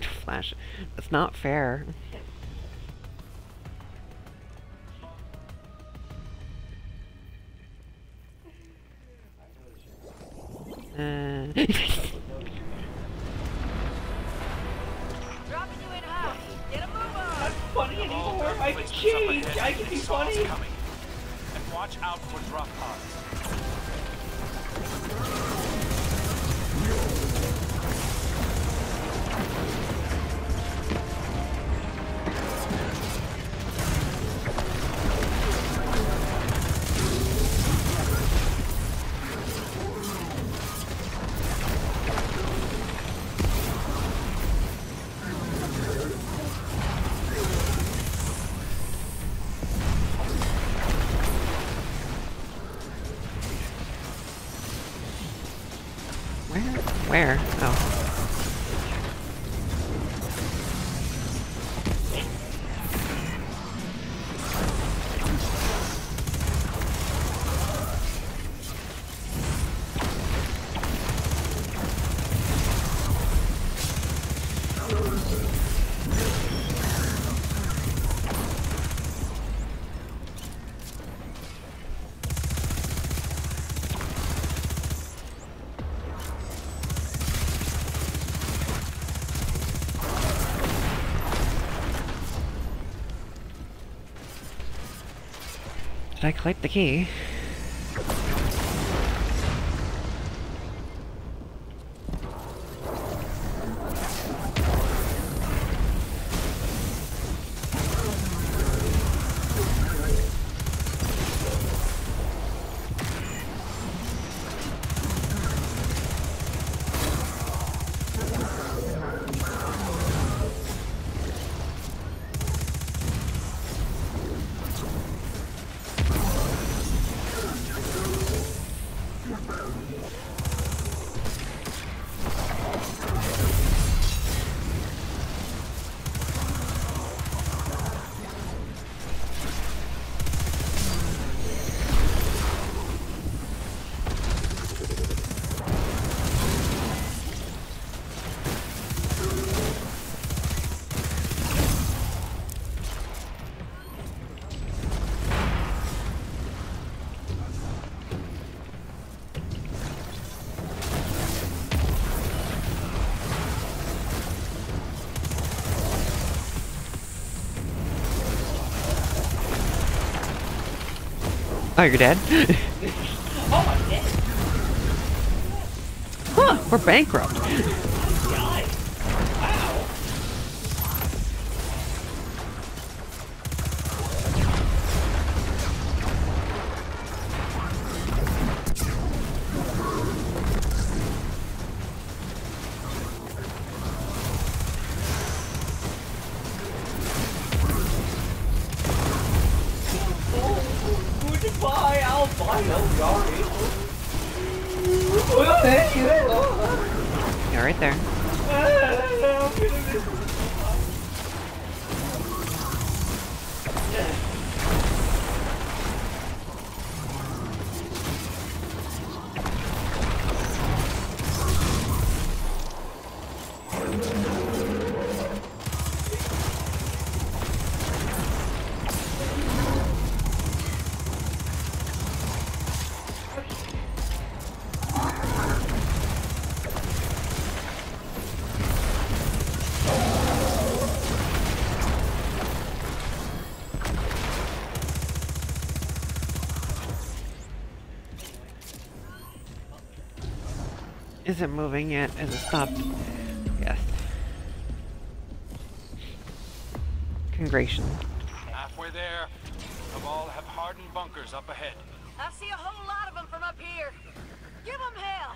flash. That's not fair. Did the key? Oh, you're dead? Oh, I'm dead. huh, we're bankrupt. Is it moving yet? Is it stopped? Yes. Congratulations. Halfway there. Cabal have hardened bunkers up ahead. I see a whole lot of them from up here. Give them hell!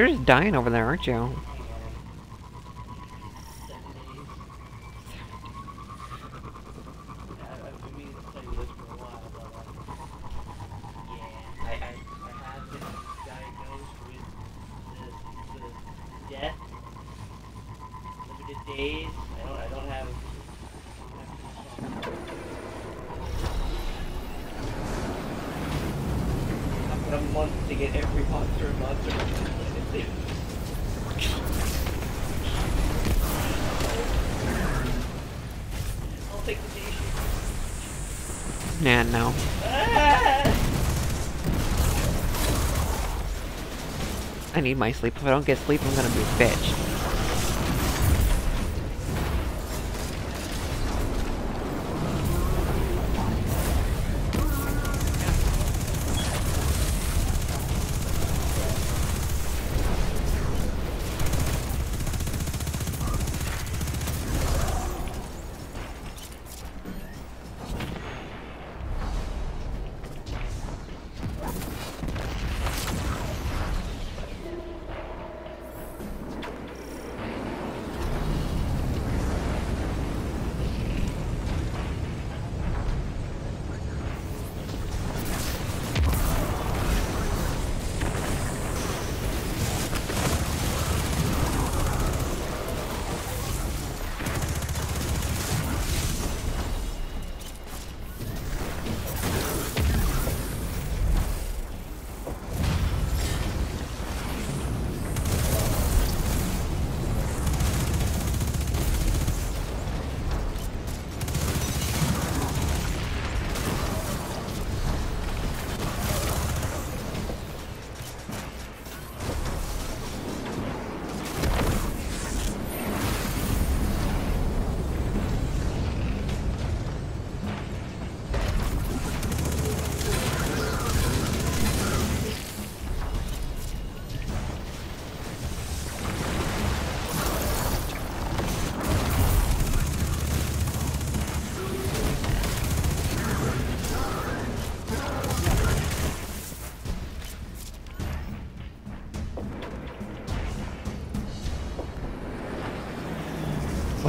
You're just dying over there, aren't you? I, I, I have been diagnosed with the, the death, limited days. I don't, I don't have. I've got a month to get every monster and monster. I'll take the day. Nah, no. I need my sleep. If I don't get sleep, I'm gonna be a bitch.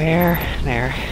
Where? There.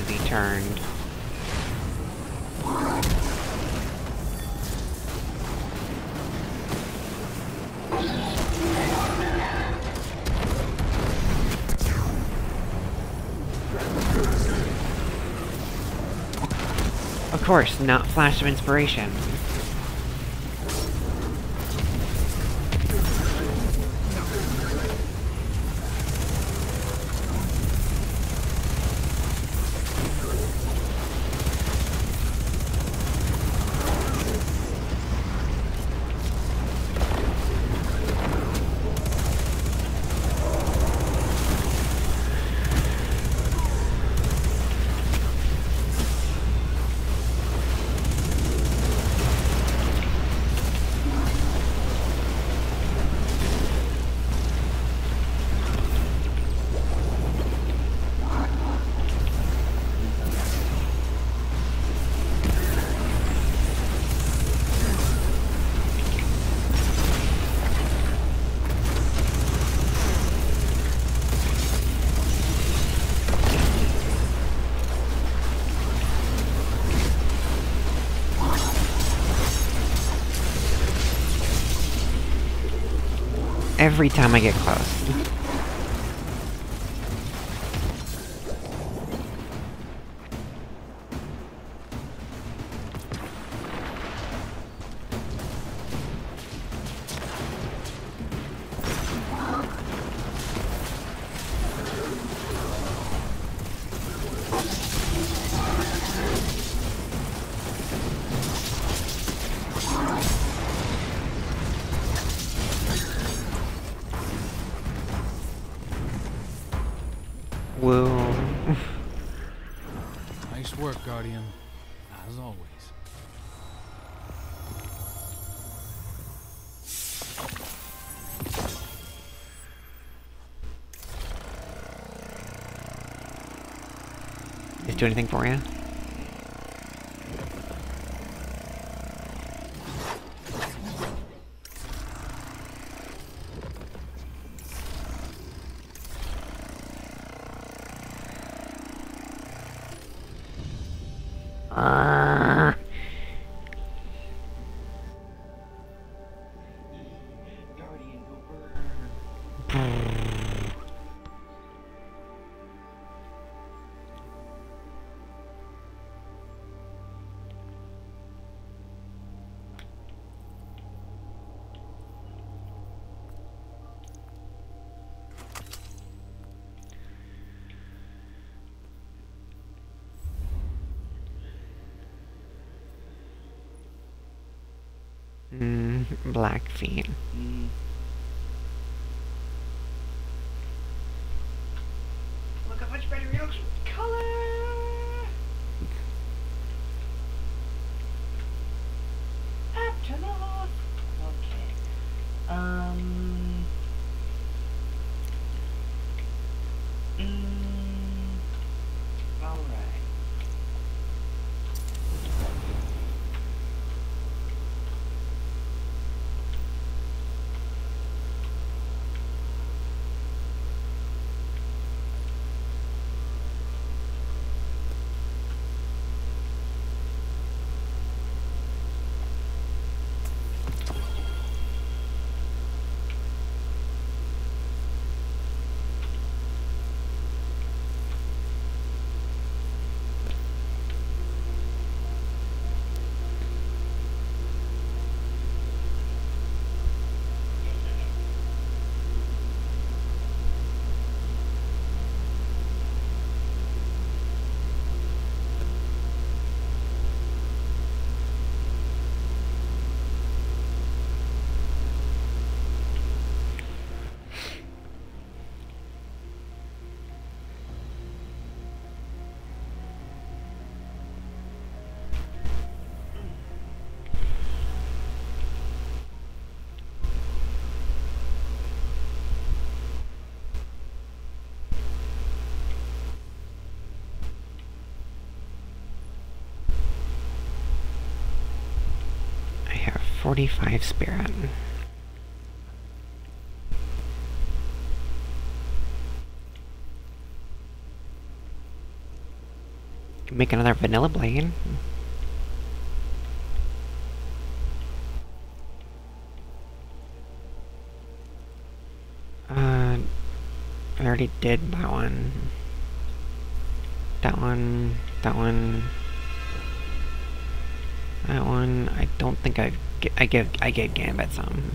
as he turned. Of course, not Flash of Inspiration. every time I get close. Do anything for you? 45 spirit. Make another vanilla blade. Uh, I already did that one. That one, that one, that one. I don't think I I give I gave Gambit some.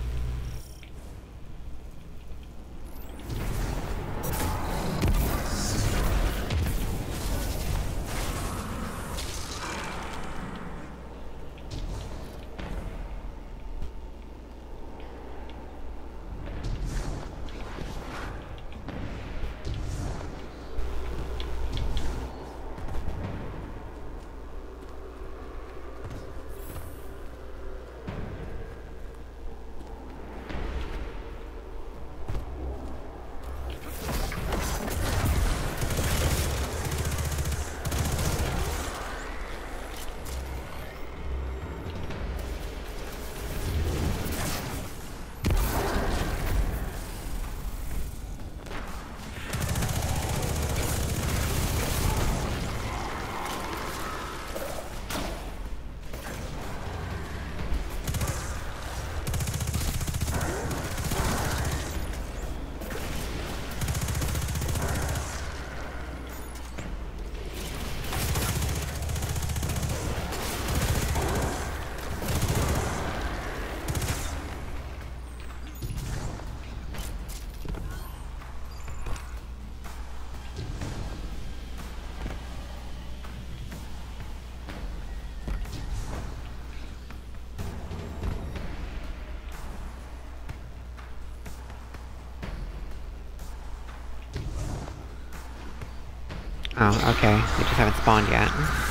Okay. They just haven't spawned yet.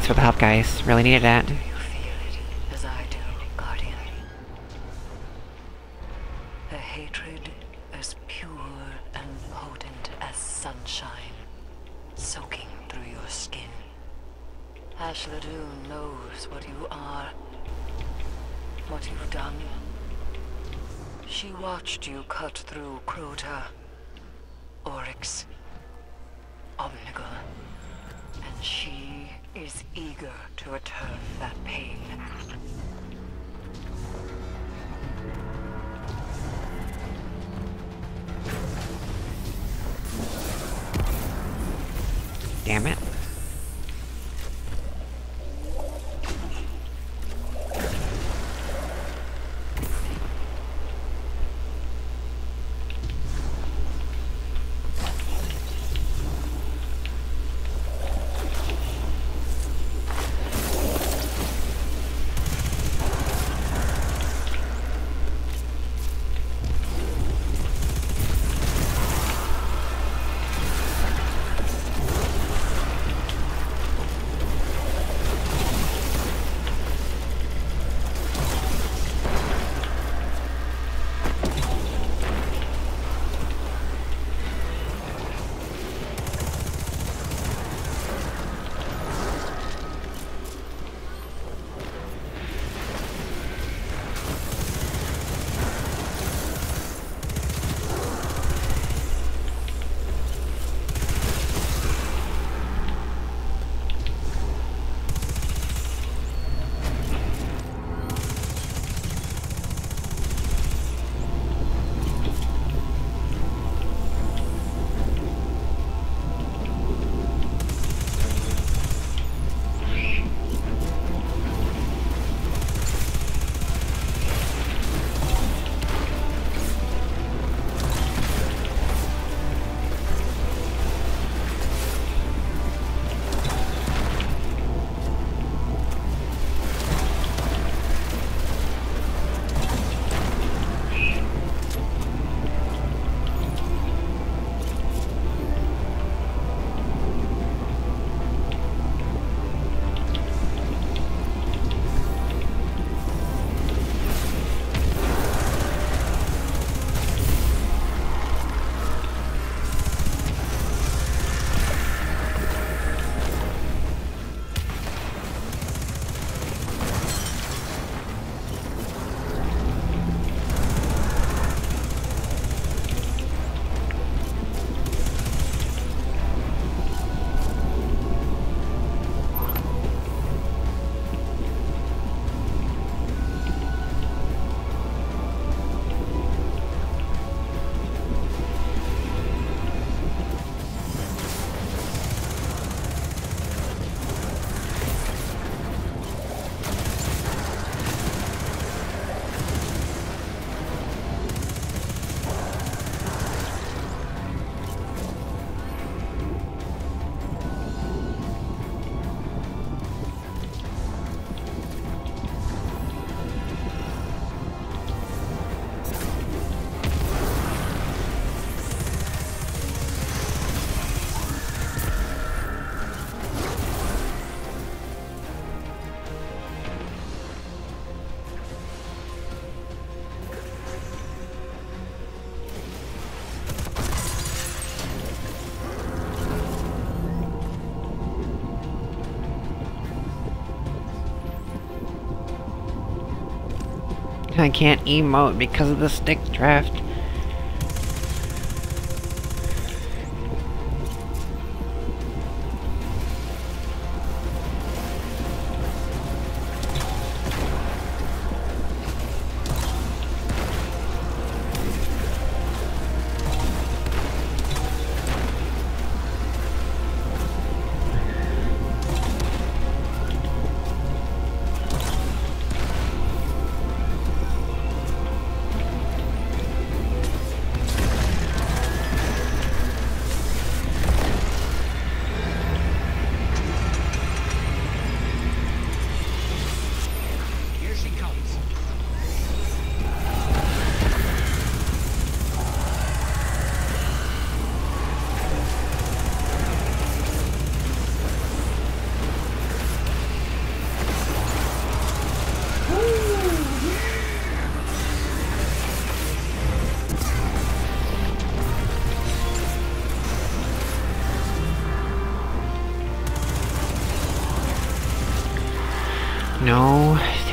Thanks for the help, guys. Really needed that. as I do, Guardian. A hatred as pure and potent as sunshine, soaking through your skin. Hashladûn knows what you are, what you've done. She watched you cut through Crota, Oryx, Omnigul, and she is eager to return that pain. Damn it. I can't emote because of the stick draft.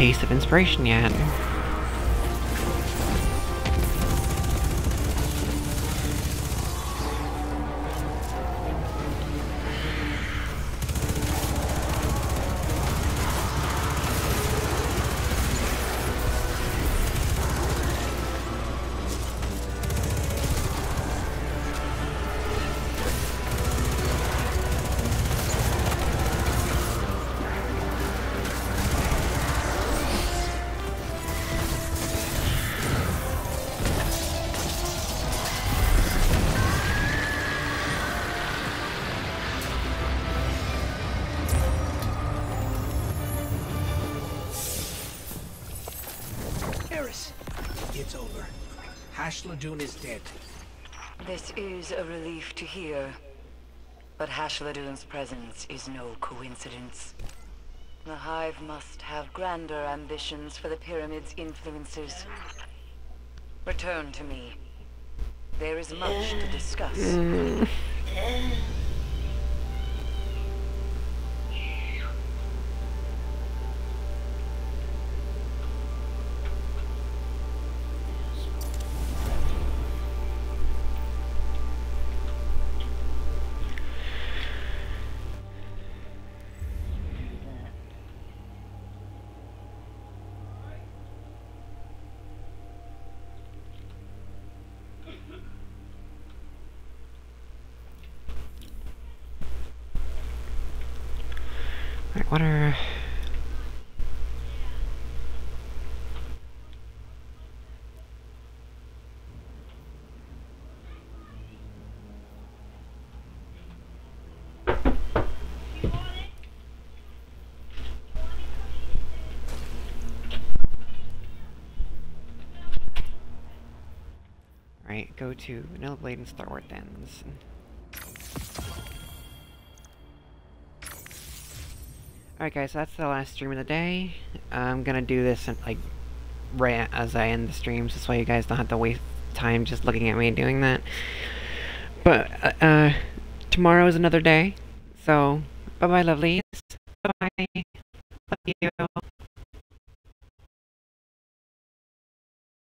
Taste of inspiration yet. Hashladûn is dead. This is a relief to hear. But Hashladûn's presence is no coincidence. The Hive must have grander ambitions for the Pyramid's influences. Return to me. There is much to discuss. Mm. What are... Right, go to Vanilla Blade and start where Alright guys, so that's the last stream of the day. I'm gonna do this like right as I end the streams, this way you guys don't have to waste time just looking at me doing that. But, uh, uh tomorrow is another day, so bye bye lovelies. Bye bye. Love you.